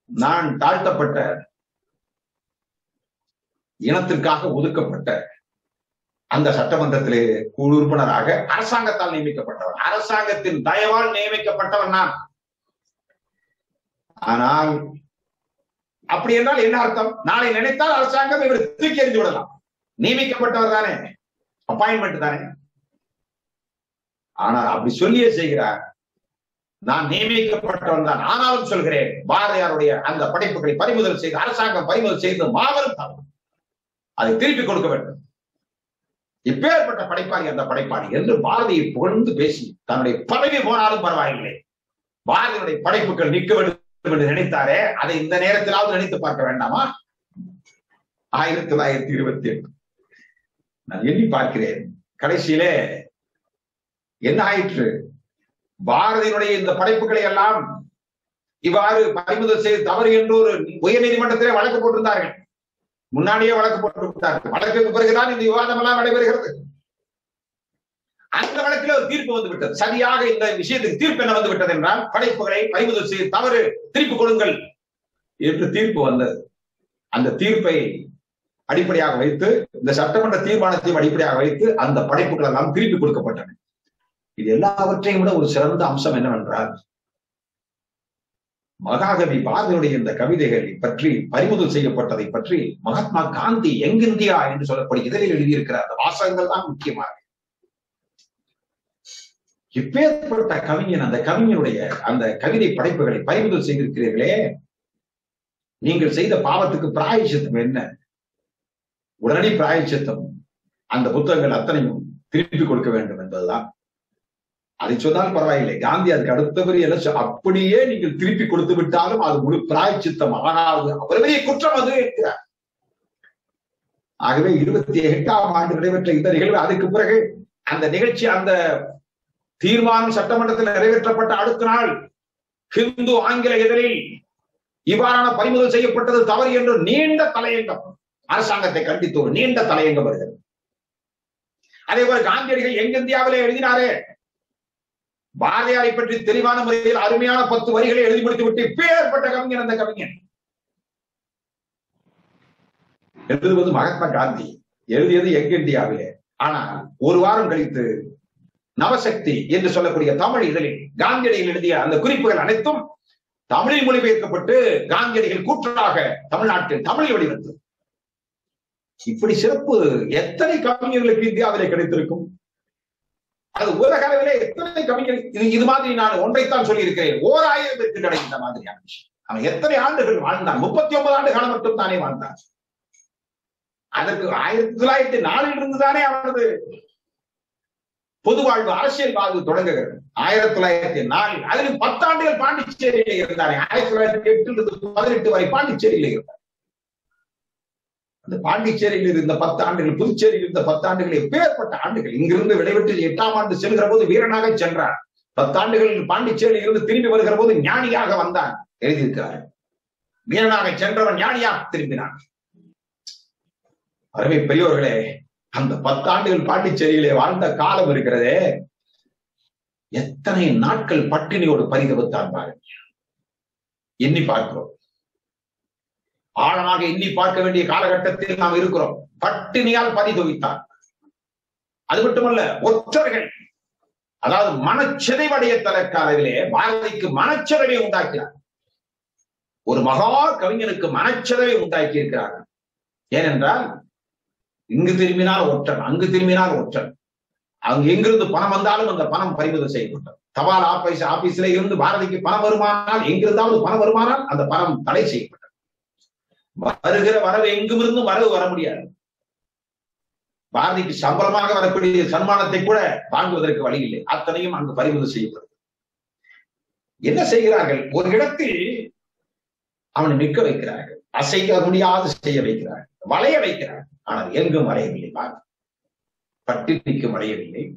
நான் தாழ்த்தப்பட்ட இனத்திற்காக ஒதுக்கப்பட்ட அந்த சட்டமன்றத்திலே குழு உறுப்பினராக அரசாங்கத்தால் நியமிக்கப்பட்டவர். அரசாங்கத்தின் தயவால் நியமிக்கப்பட்டவர் நான். ஆனால் அப்படி என்றால் என்ன அர்த்தம்? நாளை நினைத்தால் அரசாங்கம் இவர் தூக்கி எறிந்து விடலாம். நியமிக்கப்பட்டவர் தானே. அப்பாயின்மெண்ட் தானே. ஆனால் அப்படி சொல்லியே செய்கிறார். நான் நியமிக்கப்பட்டவன் தான். ஆனாலும் சொல்கிறேன் பாரதியாருடைய அந்த படைப்புகளை பறிமுதல் செய்து அரசாங்கம் பறிமுதல் செய்து மாபெரும் அதை திருப்பி கொடுக்க வேண்டும். இப்பேற்பட்ட படைப்பாளி அந்த படைப்பாளி என்று பாரதியை புகழ்ந்து பேசி தன்னுடைய பதவி போனாலும் பரவாயில்லை. பாரதியுடைய படைப்புகள் நிற்க வேண்டும் என்று நினைத்தாரே அதை இந்த நேரத்திலாவது நினைத்து பார்க்க வேண்டாமா? ஆயிரத்தி தொள்ளாயிரத்தி இருபத்தி எட்டு நான் எண்ணி பார்க்கிறேன். கடைசியிலே என்ன ஆயிற்று? பாரதியினுடைய இந்த படைப்புகளை எல்லாம் இவ்வாறு பறிமுதல் செய்து தவறு என்று ஒரு உயர் நீதிமன்றத்திலே வழக்கு போட்டிருந்தார்கள். முன்னாடியே வழக்கு போட்டிருந்தார்கள் வழக்குக்கு பிறகுதான் இந்த விவாதம் எல்லாம் நடைபெறுகிறது. அந்த வழக்கில் ஒரு தீர்ப்பு வந்து விட்டது சரியாக இந்த விஷயத்துக்கு தீர்ப்பு என்ன வந்து விட்டது என்றால் படைப்புகளை பறிமுதல் செய்து தவறு திருப்பி கொடுங்கள் என்று தீர்ப்பு வந்தது. அந்த தீர்ப்பை அடிப்படையாக வைத்து இந்த சட்டமன்ற தீர்மானத்தையும் அடிப்படையாக வைத்து அந்த படைப்புகள் எல்லாம் திருப்பி கொடுக்கப்பட்டன. இது எல்லாவற்றையும் விட ஒரு சிறந்த அம்சம் என்னவென்றால் மகாகவி பாரதியுடைய இந்த கவிதைகளை பற்றி பறிமுதல் செய்யப்பட்டதை பற்றி மகாத்மா காந்தி எங்கிந்தியா என்று சொல்லப்படும் இதழில் எழுதியிருக்கிற அந்த வாசகங்கள் தான் முக்கியமாக. இப்பேற்பட்ட கவிஞன் அந்த கவிஞனுடைய அந்த கவிதை படைப்புகளை பறிமுதல் செய்திருக்கிறீர்களே. நீங்கள் செய்த பாவத்துக்கு பிராயச்சித்தம் என்ன? உடனடி பிராயச்சித்தம். அந்த புத்தகங்கள் அத்தனையும் திருப்பி கொடுக்க வேண்டும் என்பதுதான். அதை சொன்னால் பரவாயில்லை. காந்தி அதுக்கு அடுத்தவர் எல்லாம் அப்படியே நீங்கள் திருப்பி கொடுத்து விட்டாலும் அது முழு பிராய்ச்சித்தம் ஆகாது. அவ்வளவு பெரிய குற்றம் அது என்கிறார். ஆகவே இருபத்தி எட்டாம் ஆண்டு நடைபெற்ற இந்த நிகழ்வு அதுக்கு பிறகு அந்த நிகழ்ச்சி அந்த தீர்மானம் சட்டமன்றத்தில் நிறைவேற்றப்பட்ட அடுத்த நாள் ஹிந்து ஆங்கில இதழில் இவ்வாறான பறிமுதல் செய்யப்பட்டது தவறு என்று நீண்ட தலையங்கம் அரசாங்கத்தை கண்டித்து ஒரு நீண்ட தலையங்கம் வருகிறது. அதே போல காந்தியடிகள் எங்க இந்தியாவிலே எழுதினாரே பாரதியாரை பற்றி தெளிவான முறையில் அருமையான பத்து வரிகளை எழுதி முடித்து விட்டு பேர்பட்ட கவிஞன் அந்த கவிஞன். எழுதுவது மகாத்மா காந்தி. எழுதியது எங் இந்தியாவிலே ஆனால் ஒரு வாரம் கழித்து நவசக்தி என்று சொல்லக்கூடிய தமிழ் இதழில் காந்தியடிகள் எழுதிய அந்த குறிப்புகள் அனைத்தும் தமிழில் மொழிபெயர்க்கப்பட்டு காந்தியடிகள் கூற்றாக தமிழ்நாட்டில் தமிழில் வெளிவந்தது இப்படி சிறப்பு எத்தனை கவிஞர்களுக்கு இந்தியாவிலே கிடைத்திருக்கும்? அது உலக அளவிலே எத்தனை கவிஞர் இது இது மாதிரி நான் ஒன்றைத்தான் சொல்லி இருக்கிறேன் ஓர் ஆயிரம் பேருக்கு இந்த மாதிரியான விஷயம். அவன் எத்தனை ஆண்டுகள் வாழ்ந்தான்? முப்பத்தி ஒன்பது ஆண்டு காலம் மட்டும் தானே வாழ்ந்தான். அதற்கு ஆயிரத்தி தொள்ளாயிரத்தி நாலில் இருந்து தானே அவனது பொது வாழ்வு அரசியல் வாழ்வு தொடங்குகிறது. ஆயிரத்தி தொள்ளாயிரத்தி நாலில். அதிலும் பத்தாண்டுகள் பாண்டிச்சேரியில இருந்தாரே ஆயிரத்தி தொள்ளாயிரத்தி எட்டு இருந்து பதினெட்டு வரை பாண்டிச்சேரியில இருந்தார் அந்த பாண்டிச்சேரியில் இருந்த பத்து ஆண்டுகள் புதுச்சேரியில் இருந்த பத்து ஆண்டுகள் எப்பேற்பட்ட ஆண்டுகள் இங்கிருந்து விடைபெற்று எட்டாம் ஆண்டு செல்கிற போது வீரனாக சென்றார். பத்தாண்டுகளில் பாண்டிச்சேரியில் இருந்து திரும்பி வருகிற போது ஞானியாக வந்தான். எழுதியிருக்கிறார். வீரனாக சென்றவன் ஞானியாக திரும்பினான். அருமை பெரியோர்களே அந்த பத்தாண்டுகள் பாண்டிச்சேரியிலே வாழ்ந்த காலம் இருக்கிறதே. எத்தனை நாட்கள் பட்டினியோடு பரிதவித்தான் பாருங்க. எண்ணி பார்க்கிறோம். ஆழமாக எண்ணி பார்க்க வேண்டிய காலகட்டத்தில் நாம் இருக்கிறோம். பட்டினியால் பரிதவித்தார். அது மட்டுமல்ல ஒற்றர்கள் அதாவது மனச்சிதைவடைய தலைக்காரர்களே பாரதிக்கு மனச்சிதைவை உண்டாக்கினார். ஒரு மகா கவிஞனுக்கு மனச்சிதைவை உண்டாக்கி இருக்கிறார்கள் ஏனென்றால் இங்கு திரும்பினால் ஒற்றன் அங்கு திரும்பினால் ஒற்றன். அங்கு எங்கிருந்து பணம் வந்தாலும் அந்த பணம் பறிமுதல் செய்யப்பட்டது. தபால் ஆபீஸ் ஆபீஸ்ல இருந்து பாரதிக்கு பணம் வருமானால் எங்கிருந்தாவது பணம் வருமானால் அந்த பணம் தடை செய்யப்பட்டது. வருகிற வரவு எங்குமிருந்தும் வரவு வர முடியாது. பாரதிக்கு சம்பளமாக வரக்கூடிய சன்மானத்தை கூட வாங்குவதற்கு வழி இல்லை. அத்தனையும் அங்கு பறிமுதல் செய்யப்படுது. என்ன செய்கிறார்கள்? ஒரு இடத்தில் அவனை நிற்க வைக்கிறார்கள். அசைக்க முடியாது செய்ய வைக்கிறார்கள். வளைய வைக்கிறார்கள். ஆனால் எங்கும் வளையவில்லை. பாரதி பட்டினிக்கு வளையவில்லை.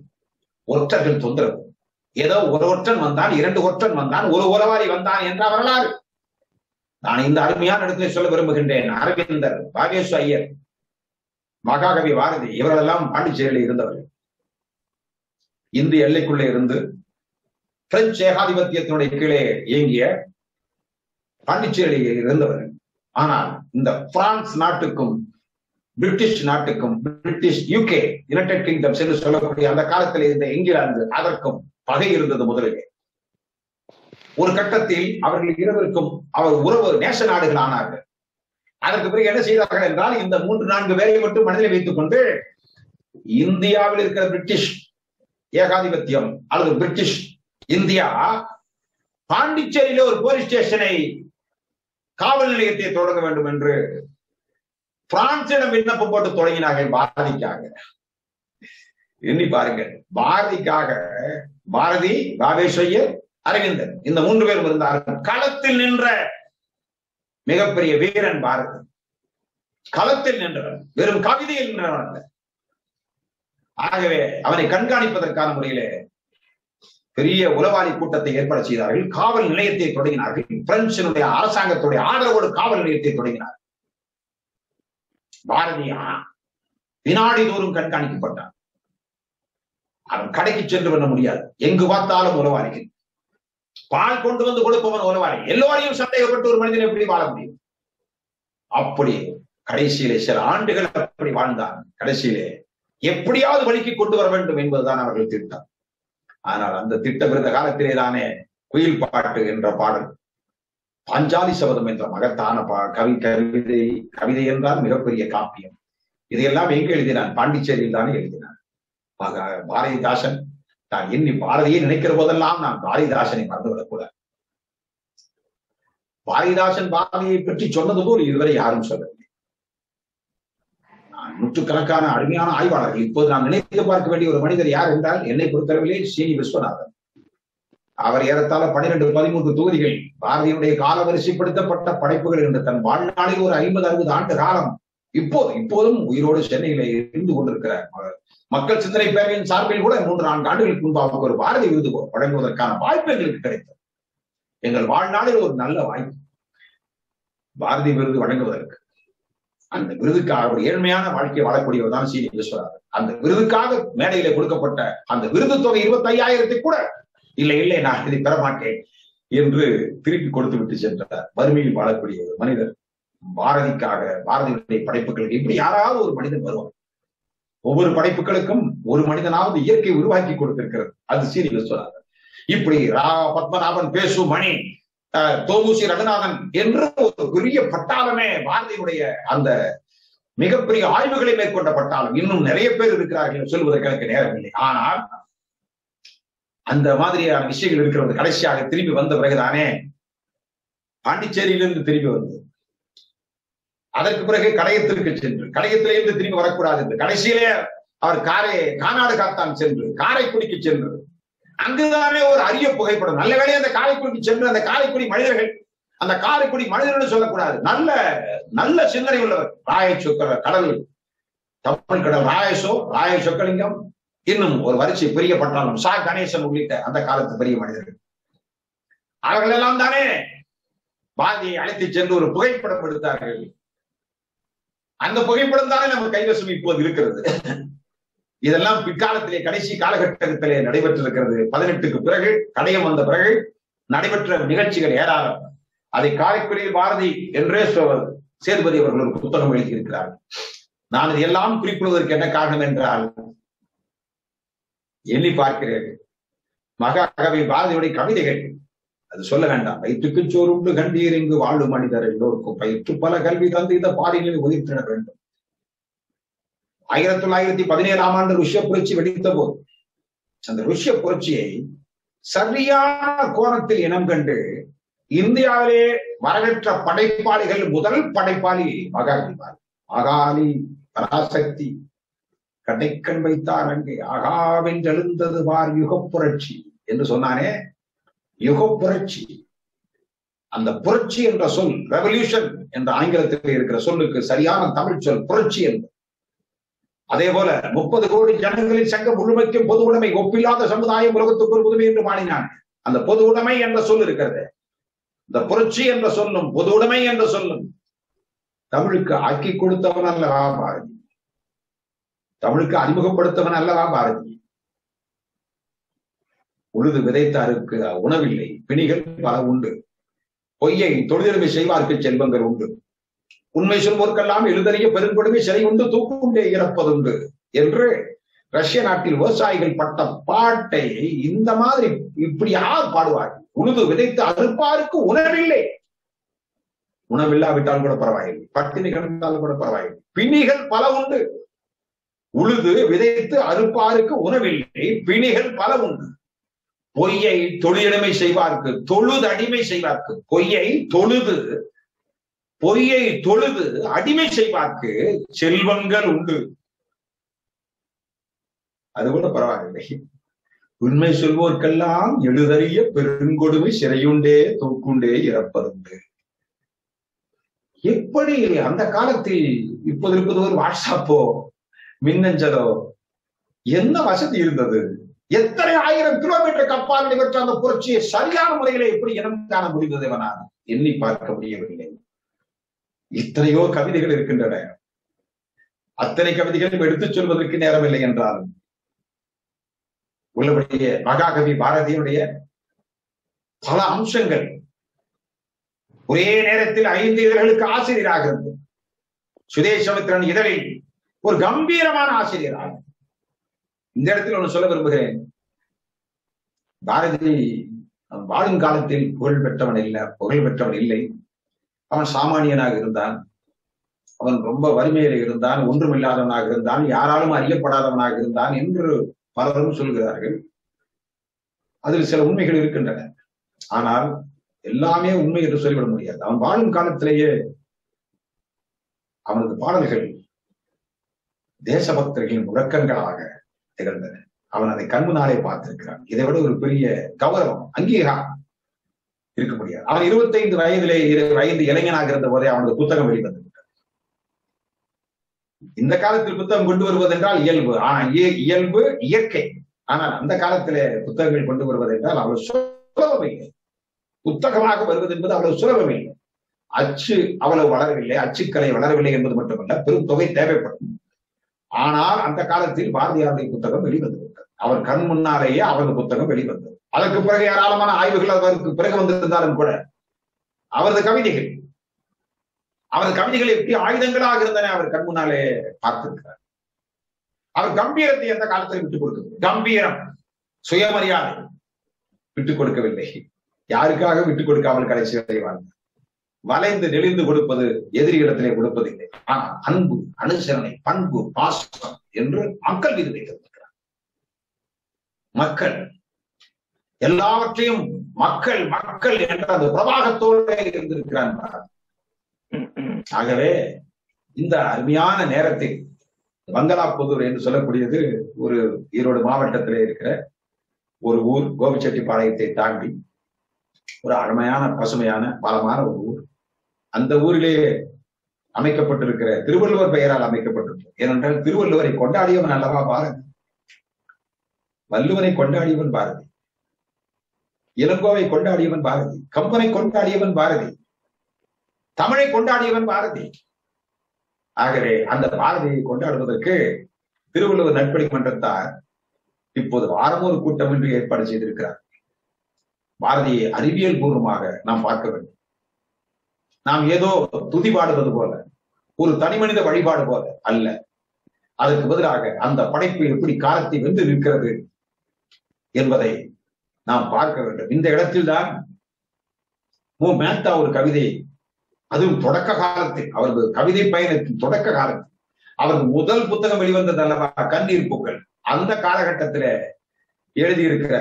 ஒற்றர்கள் தொந்தரவு. ஏதோ ஒரு ஒற்றன் வந்தான் இரண்டு ஒற்றன் வந்தான் ஒரு உறவாரி வந்தான் என்ற வரலாறு. நான் இந்த அருமையான இடத்துல சொல்ல விரும்புகின்றேன். அரவிந்தர் பாகேஷ் ஐயர் மகாகவி பாரதி இவர்களெல்லாம் பாண்டிச்சேரியில் இருந்தவர்கள். இந்திய எல்லைக்குள்ளே இருந்து பிரெஞ்சு ஏகாதிபத்தியத்தினுடைய கீழே இயங்கிய பாண்டிச்சேரியில் இருந்தவர்கள். ஆனால் இந்த பிரான்ஸ் நாட்டுக்கும் பிரிட்டிஷ் நாட்டுக்கும் பிரிட்டிஷ் யூகே யுனைடெட் கிங்டம்ஸ் என்று சொல்லக்கூடிய அந்த காலத்தில் இருந்த இங்கிலாந்து அதற்கும் பகை இருந்தது முதலிலே. ஒரு கட்டத்தில் அவர்கள் இருவருக்கும் அவர் உறவு நேச நாடுகள் ஆனார்கள். அதற்கு பிறகு என்ன செய்தார்கள் என்றால் இந்த மூன்று நான்கு பேரை மட்டும் மனதில் வைத்துக் கொண்டு இந்தியாவில் இருக்கிற பிரிட்டிஷ் ஏகாதிபத்தியம் அல்லது பிரிட்டிஷ் இந்தியா பாண்டிச்சேரியில ஒரு போலீஸ் ஸ்டேஷனை காவல் நிலையத்தை தொடங்க வேண்டும் என்று பிரான்சிடம் விண்ணப்பம் போட்டு தொடங்கினார்கள். பாரதிக்காக. எண்ணி பாருங்க பாரதிக்காக. பாரதி பாவேஸ்வரியர் அரவிந்தன் இந்த மூன்று பேரும் இருந்தார்கள் களத்தில் நின்ற மிகப்பெரிய வீரன் பாரதி. களத்தில் நின்றவன். வெறும் கவிதையில் நின்றவன் அல்ல. ஆகவே அவனை கண்காணிப்பதற்கான முறையிலே பெரிய உளவாளி கூட்டத்தை ஏற்பாடு செய்தார்கள். காவல் நிலையத்தை தொடங்கினார்கள். பிரெஞ்சினுடைய அரசாங்கத்துடைய ஆதரவோடு காவல் நிலையத்தை தொடங்கினார் பாரதியா வினாடி தோறும் கண்காணிக்கப்பட்டான். அவன் கடைக்கு சென்று பண்ண முடியாது. எங்கு பார்த்தாலும் உளவாளிகள். பால் கொண்டு வந்து கொடுப்பவன் உறவாளி எல்லோரையும் சந்தேகப்பட்டு ஒரு மனிதன் எப்படி வாழ முடியும்? அப்படி கடைசியிலே சில ஆண்டுகள் அப்படி வாழ்ந்தான். கடைசியிலே எப்படியாவது வழிக்கு கொண்டு வர வேண்டும் என்பதுதான் அவர்கள் திட்டம். ஆனால் அந்த திட்டம் இருந்த காலத்திலே தானே குயில் பாட்டு என்ற பாடல் பாஞ்சாலி சபதம் என்ற மகத்தான பா கவி கவிதை கவிதை என்றால் மிகப்பெரிய காப்பியம். இதையெல்லாம் எங்கு எழுதினான்? பாண்டிச்சேரியில் தானே எழுதினான். பாக- பாரதிதாசன் நான் எண்ணி பாரதியை நினைக்கிற போதெல்லாம் நான் பாரதிதாசனை மறந்துவிடக்கூடாது பாரதிதாசன் பாரதியை பற்றி சொன்னது போல் இதுவரை யாரும் சொல்லவில்லை. நான் நூற்றுக்கணக்கான அருமையான ஆய்வாளர்கள் இப்போது நாம் நினைத்து பார்க்க வேண்டிய ஒரு மனிதர் யார் என்றால் என்னை பொறுத்தளவிலே சீனி விஸ்வநாதன் அவர் ஏறத்தாழ பன்னிரண்டு பதிமூன்று தொகுதிகள் பாரதியுடைய காலவரிசைப்படுத்தப்பட்ட படைப்புகள் என்று தன் வாழ்நாளில் ஒரு ஐம்பது அறுபது ஆண்டு காலம் இப்போது இப்போதும் உயிரோடு சென்னையில இருந்து கொண்டிருக்கிறார் மக்கள் சிந்தனை பேரவையின் சார்பில் கூட மூன்று நான்கு ஆண்டுகளுக்கு முன்பாக ஒரு பாரதி விருது வழங்குவதற்கான வாய்ப்பு எங்களுக்கு கிடைத்தது. எங்கள் வாழ்நாளில் ஒரு நல்ல வாய்ப்பு. பாரதி விருது வழங்குவதற்கு. அந்த விருதுக்காக ஒரு ஏழ்மையான வாழ்க்கையை வாழக்கூடியவர் தான் சி. விஸ்வநாதன் அந்த விருதுக்காக மேடையில கொடுக்கப்பட்ட அந்த விருது தொகை இருபத்தி ஐயாயிரத்தை கூட இல்லை இல்லை நான் இதை பெற மாட்டேன் என்று திருப்பி கொடுத்து விட்டு சென்ற வறுமையில் வாழக்கூடிய ஒரு மனிதர். பாரதிக்காக பாரதியுடைய படைப்புகளுக்கு இப்படி யாராவது ஒரு மனிதன் வருவான் ஒவ்வொரு படைப்புகளுக்கும் ஒரு மனிதனாவது இயற்கை உருவாக்கி கொடுத்திருக்கிறது. அது சீனி விஸ்வநாதன் இப்படி ரா பத்மநாபன் பேசு மணி அஹ், தோமுசி ரகுநாதன் என்று ஒரு பெரிய பட்டாளமே பாரதியுடைய அந்த மிகப்பெரிய ஆய்வுகளை மேற்கொண்ட பட்டாளம். இன்னும் நிறைய பேர் இருக்கிறார்கள் சொல்வதற்கு எனக்கு நேரம் இல்லை. ஆனால் அந்த மாதிரியான விஷயங்கள் இருக்கிறது. கடைசியாக திரும்பி வந்த பிறகுதானே பாண்டிச்சேரியிலிருந்து திரும்பி வந்தது. அதற்கு பிறகு கடையத்திற்கு சென்று கடையத்திலிருந்து திரும்பி வரக்கூடாது என்று கடைசியிலே அவர் காரை கானாடு காத்தான் சென்று காரைக்குடிக்கு சென்று. அங்குதானே ஒரு அரிய புகைப்படம். நல்ல வேலையை அந்த காரைக்குடிக்கு சென்று அந்த காரைக்குடி மனிதர்கள் அந்த காரைக்குடி மனிதர்கள் சொல்லக்கூடாது. நல்ல நல்ல சிந்தனை உள்ளவர். ராய சொக்கர கடல் தமிழ் கடல் ராயசோ ராய சொக்கலிங்கம். இன்னும் ஒரு வரிசை பெரிய பட்டாளம் சா. கணேசன் உள்ளிட்ட அந்த காலத்து பெரிய மனிதர்கள். அவர்கள் எல்லாம் தானே பாதியை அழைத்து சென்று ஒரு புகைப்படம் எடுத்தார்கள். அந்த புகைப்படம் தானே நம்ம கைவசம் இப்போது இருக்கிறது. இதெல்லாம் பிற்காலத்திலே கடைசி காலகட்டத்திலே நடைபெற்றிருக்கிறது. பதினெட்டுக்கு பிறகு கடையம் வந்த பிறகு நடைபெற்ற நிகழ்ச்சிகள் ஏராளம். அதை காரைக்குடியில் பாரதி என்றே சேதுபதி அவர்கள் ஒரு புத்தகம் எழுதியிருக்கிறார். நான் இதெல்லாம் குறிப்பிடுவதற்கு என்ன காரணம் என்றால் எண்ணி பார்க்கிறேன். மகாகவி பாரதியுடைய கவிதைகள் அது சொல்ல வேண்டாம். வயிற்றுக்கு சோறுண்டு கண்டீர் இங்கு வாழும் மனிதர் எல்லோருக்கும் பயிற்று பல கல்வி தந்து இந்த பாரியில் உயிர்த்திட வேண்டும். ஆயிரத்தி தொள்ளாயிரத்தி பதினேழாம் ஆண்டு ருஷ்ய புரட்சி வெடித்த போது அந்த ருஷ்ய புரட்சியை சரியான கோணத்தில் இனம் கண்டு இந்தியாவிலே வரவேற்ற படைப்பாளிகள் முதல் படைப்பாளி மகாகவி மகாலி பராசக்தி கடைக்கண் வைத்தார் அங்கே. ஆகாவென்றெழுந்தது பார் யுக புரட்சி என்று சொன்னானே. யுக புரட்சி. அந்த புரட்சி என்ற சொல் ரெவல்யூஷன் என்ற ஆங்கிலத்தில் இருக்கிற சொல்லுக்கு சரியான தமிழ் சொல் புரட்சி என்று அதே போல முப்பது கோடி ஜனங்களின் சங்கம் முழுமைக்கும் பொது உடைமை ஒப்பில்லாத சமுதாயம் உலகத்துக்கு ஒரு புதுமை என்று மாறினான். அந்த பொது உடைமை என்ற சொல் இருக்கிறது. இந்த புரட்சி என்ற சொல்லும் பொது உடைமை என்ற சொல்லும் தமிழுக்கு ஆக்கி கொடுத்தவன் அல்லவா பாரதி? தமிழுக்கு அறிமுகப்படுத்தவன் அல்லவா பாரதி? உழுது விதைத்தாருக்கு உணவில்லை. பிணிகள் பல உண்டு. பொய்யை தொழிலுரிமை செய்வார்க்கு செல்வங்கள் உண்டு. உண்மை சொல்வோர்க்கெல்லாம் எழுதறிய பெருங்கொடுமை சிறை உண்டு தூக்குண்டே இறப்பதுண்டு என்று ரஷ்ய நாட்டில் விவசாயிகள் பட்ட பாட்டை இந்த மாதிரி இப்படி யார் பாடுவார்கள் உழுது விதைத்து அறுப்பாருக்கு உணவில்லை. உணவில்லாவிட்டால் கூட பரவாயில்லை. பட்டினி கிடந்தாலும் கூட பரவாயில்லை. பிணிகள் பல உண்டு. உழுது விதைத்து அறுப்பாருக்கு உணவில்லை. பிணிகள் பல உண்டு. பொய்யை தொழிலடிமை செய்வார்க்கு தொழுது அடிமை செய்வார்க்கு. பொய்யை தொழுது பொய்யை தொழுது அடிமை செய்வார்க்கு செல்வங்கள் உண்டு. அது கூட பரவாயில்லை. உண்மை சொல்வோர்க்கெல்லாம் எழுதறிய பெருங்கொடுமை சிறையுண்டே தொக்குண்டே இறப்பதுண்டு. எப்படி அந்த காலத்தில் இப்போது இருப்பது ஒரு வாட்ஸ்அப்போ மின்னஞ்சலோ என்ன வசதி இருந்தது? எத்தனை ஆயிரம் கிலோமீட்டர் கப்பால் நடைபெற்ற அந்த புரட்சியை சரியான முறையிலே எப்படி இனம் காண முடிந்தது எவனால் எண்ணி பார்க்க முடியவில்லை. இத்தனையோ கவிதைகள் இருக்கின்றன. அத்தனை கவிதைகளையும் எடுத்துச் சொல்வதற்கு நேரமில்லை என்றாலும் உள்ளபடியே மகாகவி பாரதியினுடைய பல அம்சங்கள் ஒரே நேரத்தில் ஐந்து இதழ்களுக்கு ஆசிரியராக இருந்தது. சுதேசமித்திரன் இதழில் ஒரு கம்பீரமான ஆசிரியராக இந்த இடத்துல ஒன்று சொல்ல விரும்புகிறேன். பாரதி வாழும் காலத்தில் புகழ் பெற்றவன் இல்லை புகழ் பெற்றவன் இல்லை. அவன் சாமானியனாக இருந்தான். அவன் ரொம்ப வறுமையில் இருந்தான் ஒன்றுமில்லாதவனாக இருந்தான் யாராலும் அறியப்படாதவனாக இருந்தான் என்று பலரும் சொல்கிறார்கள். அதில் சில உண்மைகள் இருக்கின்றன. ஆனால் எல்லாமே உண்மை என்று சொல்லிவிட முடியாது. அவன் வாழும் காலத்திலேயே அவனது பாடல்கள் தேசபக்தர்களின் முழக்கங்களாக திகழ்ந்தன. அவன் அதை கண்முனாலே பார்த்திருக்கிறான். இதை விட ஒரு பெரிய கௌரவம் அங்கீகாரம் இருக்க முடியாது. அவன் இருபத்தைந்து வயதிலே வயது இளைஞனாக இருந்த போதே அவனது புத்தகம் வெளிவந்தது இந்த காலத்தில் புத்தகம் கொண்டு வருவதென்றால் இயல்பு. ஆனா இயல்பு இயற்கை. ஆனால் அந்த காலத்திலே புத்தகங்கள் கொண்டு வருவதென்றால் அவ்வளவு சுலபமே இல்லை. புத்தகமாக வருவது என்பது அவ்வளவு சுலபமே இல்லை. அச்சு அவ்வளவு வளரவில்லை. அச்சுக்கலை வளரவில்லை என்பது மட்டுமல்ல பெரும் தொகை தேவைப்படும். ஆனால் அந்த காலத்தில் பாரதியாருடைய புத்தகம் வெளிவந்தது அவர் கண் முன்னாலேயே அவரது புத்தகம் வெளிவந்தது. அதற்கு பிறகு ஏராளமான ஆய்வுகள் அவருக்கு பிறகு வந்திருந்தாலும் கூட அவரது கவிதைகள் அவரது கவிதைகள் எப்படி ஆயுதங்களாக இருந்தன அவர் கண் முன்னாலே பார்த்திருக்கிறார். அவர் கம்பீரத்தை எந்த காலத்தில் விட்டுக் கொடுக்கவில்லை. கம்பீரம் சுயமரியாதை விட்டுக் கொடுக்கவில்லை. யாருக்காக விட்டுக் கொடுக்காமல் கடைசி வரை வாழ்ந்தார்? வளைந்து நெளிந்து கொடுப்பது எதிரிகளிடத்திலே கொடுப்பதில்லை. ஆனால் அன்பு அனுசரணை பண்பு பாசம் என்று மக்கள் மீது வைத்திருக்கிறார். மக்கள். எல்லாவற்றையும் மக்கள் மக்கள் என்ற அந்த பிரபாகத்தோடு இருந்திருக்கிறார் ஆகவே இந்த அருமையான நேரத்தில் மங்களாப்புதூர் என்று சொல்லக்கூடியது ஒரு ஈரோடு மாவட்டத்திலே இருக்கிற ஒரு ஊர் கோபிச்செட்டிப்பாளையத்தை தாண்டி ஒரு அருமையான பசுமையான பலமான ஒரு அந்த ஊரிலே அமைக்கப்பட்டிருக்கிற திருவள்ளுவர் பெயரால் அமைக்கப்பட்டிருக்கு ஏனென்றால் திருவள்ளுவரை கொண்டாடியவன் அல்லவா பாரதி? வள்ளுவனை கொண்டாடியவன் பாரதி. இளங்கோவை கொண்டாடியவன் பாரதி. கம்பனை கொண்டாடியவன் பாரதி. தமிழை கொண்டாடியவன் பாரதி. ஆகவே அந்த பாரதியை கொண்டாடுவதற்கு திருவள்ளுவர் நட்பணி மன்றத்தார் இப்போது வாரம் ஒரு கூட்டம் என்று ஏற்பாடு செய்திருக்கிறார். பாரதியை அறிவியல் பூர்வமாக நாம் பார்க்க வேண்டும். நாம் ஏதோ துதி பாடுவது போல ஒரு தனி மனித வழிபாடு போல அல்ல. அதற்கு பதிலாக அந்த படைப்பு எப்படி காலத்தை வென்று நிற்கிறது என்பதை நாம் பார்க்க வேண்டும். இந்த இடத்தில்தான் மு. மேத்தா ஒரு கவிதை அதுவும் தொடக்க காலத்தில் அவரது கவிதை பயணத்தின் தொடக்க காலத்தில். அவரது முதல் புத்தகம் வெளிவந்தது அல்லவா? கண்ணீர் பூக்கள். அந்த காலகட்டத்தில எழுதியிருக்கிற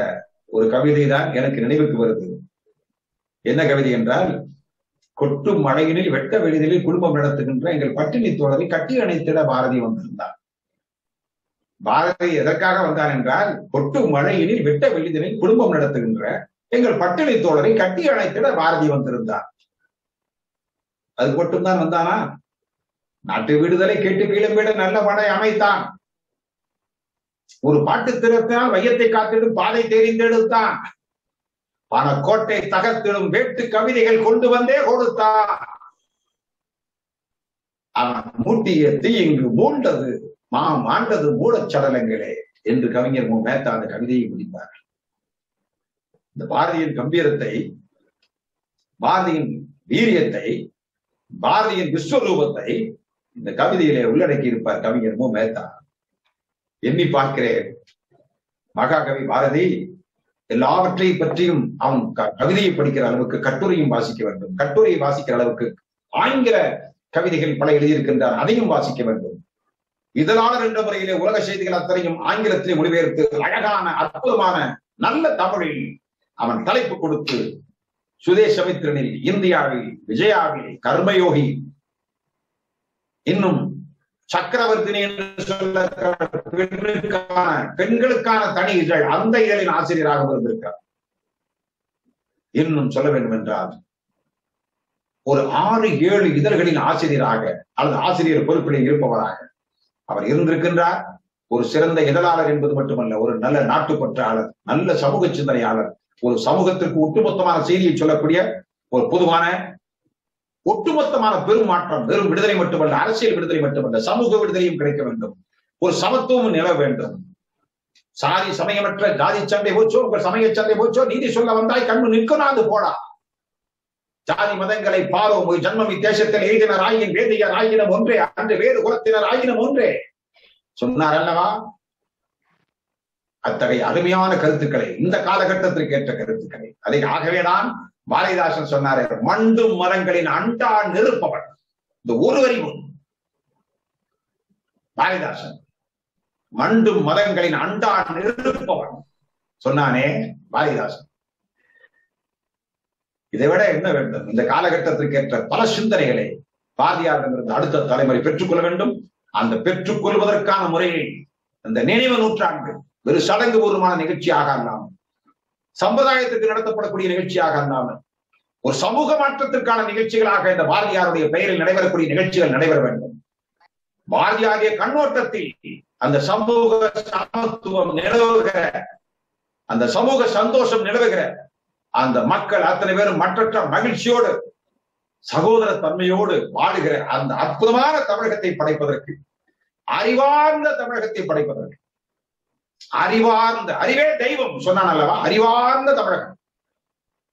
ஒரு கவிதை தான் எனக்கு நினைவுக்கு வருது. என்ன கவிதை என்றால் கொட்டும் மழையினில் வெட்ட வெளிதலில் குடும்பம் நடத்துகின்ற எங்கள் பட்டினி தோழரை கட்டி அணைத்திட பாரதி வந்திருந்தார். பாரதி எதற்காக வந்தார் என்றால் கொட்டும் மழையினில் வெட்ட வெளிதலில் குடும்பம் நடத்துகின்ற எங்கள் பட்டினி தோழரை கட்டி அணைத்திட பாரதி வந்திருந்தார். அது மட்டும்தான் வந்தானா? நாட்டு விடுதலை கேட்டு கிளம்பிட நல்ல படை அமைத்தான். ஒரு பாட்டு திறத்தினால் வையத்தை காத்திடும் பாதை தெரிந்தெடுத்தான். பணக்கோட்டை தகர்த்திடும் வேட்டு கவிதைகள் கொண்டு வந்தே கொடுத்தான் அவன் மூட்டிய தீ இங்கு மூண்டது மா மாண்டது மூடச் சடலங்களே என்று கவிஞர் மு. மேத்தா அந்த கவிதையை முடித்தார். இந்த பாரதியின் கம்பீரத்தை பாரதியின் வீரியத்தை பாரதியின் விஸ்வரூபத்தை இந்த கவிதையிலே உள்ளடக்கி இருப்பார் கவிஞர் மு. மேத்தா. எண்ணி பார்க்கிறேன். மகாகவி பாரதி எல்லாவற்றை பற்றியும் அவன் கவிதையை படிக்கிற அளவுக்கு கட்டுரையும் வாசிக்க வேண்டும். கட்டுரையை வாசிக்கிற அளவுக்கு ஆங்கில கவிதைகள் பல எழுதியிருக்கின்றார் அதையும் வாசிக்க வேண்டும். இதழாளர் என்ற முறையிலே உலக செய்திகள் அத்தனையும் ஆங்கிலத்திலே மொழிபெயர்த்து அழகான அற்புதமான நல்ல தமிழில் அவன் தலைப்பு கொடுத்து சுதேசமித்திரனில் இந்தியாவில் விஜயாவில் கர்மயோகி இன்னும் சக்கரவர்த்தினி என்று சொல்ல பெண்களுக்கான பெண்களுக்கான தனி இதழ் அந்த இதழின் ஆசிரியராக இருந்திருக்கிறார் இன்னும் சொல்ல வேண்டும் என்றால் ஒரு ஆறு ஏழு இதழ்களின் ஆசிரியராக அல்லது ஆசிரியர் பொறுப்பிலே இருப்பவராக அவர் இருந்திருக்கின்றார். ஒரு சிறந்த இதழாளர் என்பது மட்டுமல்ல ஒரு நல்ல நாட்டுப்பற்றாளர் நல்ல சமூக சிந்தனையாளர் ஒரு சமூகத்திற்கு ஒட்டுமொத்தமான செய்தியை சொல்லக்கூடிய ஒரு பொதுவான ஒட்டுமொத்தமான பெரும் மாற்றம் வெறும் விடுதலை மட்டுமல்ல அரசியல் விடுதலை மட்டுமல்ல சமூக விடுதலையும் கிடைக்க வேண்டும். ஒரு சமத்துவம் நில வேண்டும். சாதி சமயமற்ற ஜாதி சண்டை போச்சோ உங்கள் சமய சண்டை போச்சோ நீதி சொல்ல வந்தாய் கண்ணு நிற்கனாது போடா. ஜாதி மதங்களை பாரோம் ஒரு ஜன்மம் இத்தேசத்தில் எய்தினர் ஆயின் வேதியர் ஆயினம் ஒன்றே அன்று வேறு குலத்தினர் ஆயினம் ஒன்றே. சொன்னார் அல்லவா? அத்தகைய அருமையான கருத்துக்களை இந்த காலகட்டத்திற்கு ஏற்ற கருத்துக்களை. அதை ஆகவே நான் பாரதிதாசன் சொன்னாரே மண்டும் மரங்களின் அண்டா நெருப்பவன். இந்த ஒரு அறிவு பாரதிதாசன் மண்டும் மரங்களின் அண்டா நெருப்பவன். சொன்னானே பாரதிதாசன். இதை விட என்ன வேண்டும்? இந்த காலகட்டத்திற்கு ஏற்ற பல சிந்தனைகளை பாரதியாரிடமிருந்து அடுத்த தலைமுறை பெற்றுக்கொள்ள வேண்டும். அந்த பெற்றுக்கொள்வதற்கான முறையை அந்த நினைவு நூற்றாண்டு ஒரு சடங்கு பூர்வமான நிகழ்ச்சியாக நாம் சம்பிரதாயத்துக்கு நடத்தப்படக்கூடிய நிகழ்ச்சியாக அல்லாமல் ஒரு சமூக மாற்றத்திற்கான நிகழ்ச்சிகளாக இந்த பாரதியாருடைய பெயரில் நடைபெறக்கூடிய நிகழ்ச்சிகள் நடைபெற வேண்டும். பாரதியாருடைய கண்ணோட்டத்தில் அந்த சமூக சமத்துவம் நிலவுகிற அந்த சமூக சந்தோஷம் நிலவுகிற அந்த மக்கள் அத்தனை பேரும் மற்றற்ற மகிழ்ச்சியோடு சகோதர தன்மையோடு வாழுகிற அந்த அற்புதமான தமிழகத்தை படைப்பதற்கு அறிவார்ந்த தமிழகத்தை படைப்பதற்கு அறிவார்ந்த அறிவே தெய்வம் சொன்னான் அல்லவா? அறிவார்ந்த தமிழகம்.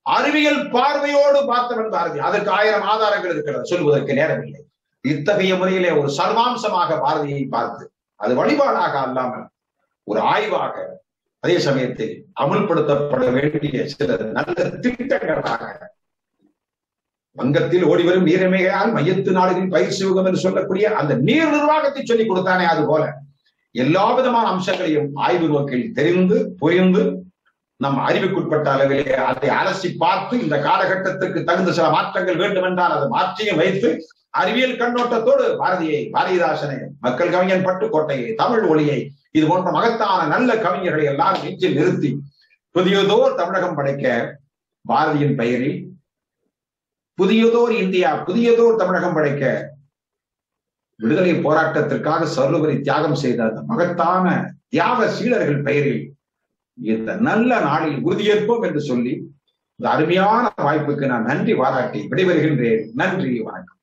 அறிவியல் பார்வையோடு பார்த்தவன் பாரதி. அதற்கு ஆயிரம் ஆதாரங்கள் இருக்கிறது. சொல்வதற்கு நேரமில்லை. இத்தகைய முறையிலே ஒரு சர்வாம்சமாக பாரதியை பார்த்து அது வழிபாடாக அல்லாமல் ஒரு ஆய்வாக அதே சமயத்தில் அமுல்படுத்தப்பட வேண்டிய சில நல்ல திட்டங்களாக வங்கத்தில் ஓடிவரும் நீரமையால் மையத்து நாடுகளின் பயிர் சிவகம் என்று சொல்லக்கூடிய அந்த நீர் நிர்வாகத்தை சொல்லிக் கொடுத்தானே அது போல. எல்லா விதமான அம்சங்களையும் ஆய்வு நோக்கில் தெரிந்து புரிந்து நம் அறிவுக்குட்பட்ட அளவிலே அதை அலசி பார்த்து இந்த காலகட்டத்திற்கு தகுந்த சில மாற்றங்கள் வேண்டும் என்றால் அதை மாற்றியும் வைத்து அறிவியல் கண்ணோட்டத்தோடு பாரதியை பாரதிதாசனை மக்கள் கவிஞன் பட்டுக்கோட்டையை தமிழ் ஒளியை இது போன்ற மகத்தான நல்ல கவிஞர்களை எல்லாம் நெஞ்சில் நிறுத்தி புதியதோர் தமிழகம் படைக்க பாரதியின் பெயரில் புதியதோர் இந்தியா புதியதோர் தமிழகம் படைக்க விடுதலை போராட்டத்திற்காக சர்வபரி தியாகம் செய்த அந்த மகத்தான தியாக சீடர்கள் பெயரில் இந்த நல்ல நாளில் உறுதியேற்போம் என்று சொல்லி இந்த அருமையான வாய்ப்புக்கு நான் நன்றி பாராட்டி விடைபெறுகின்றேன். நன்றி வணக்கம்.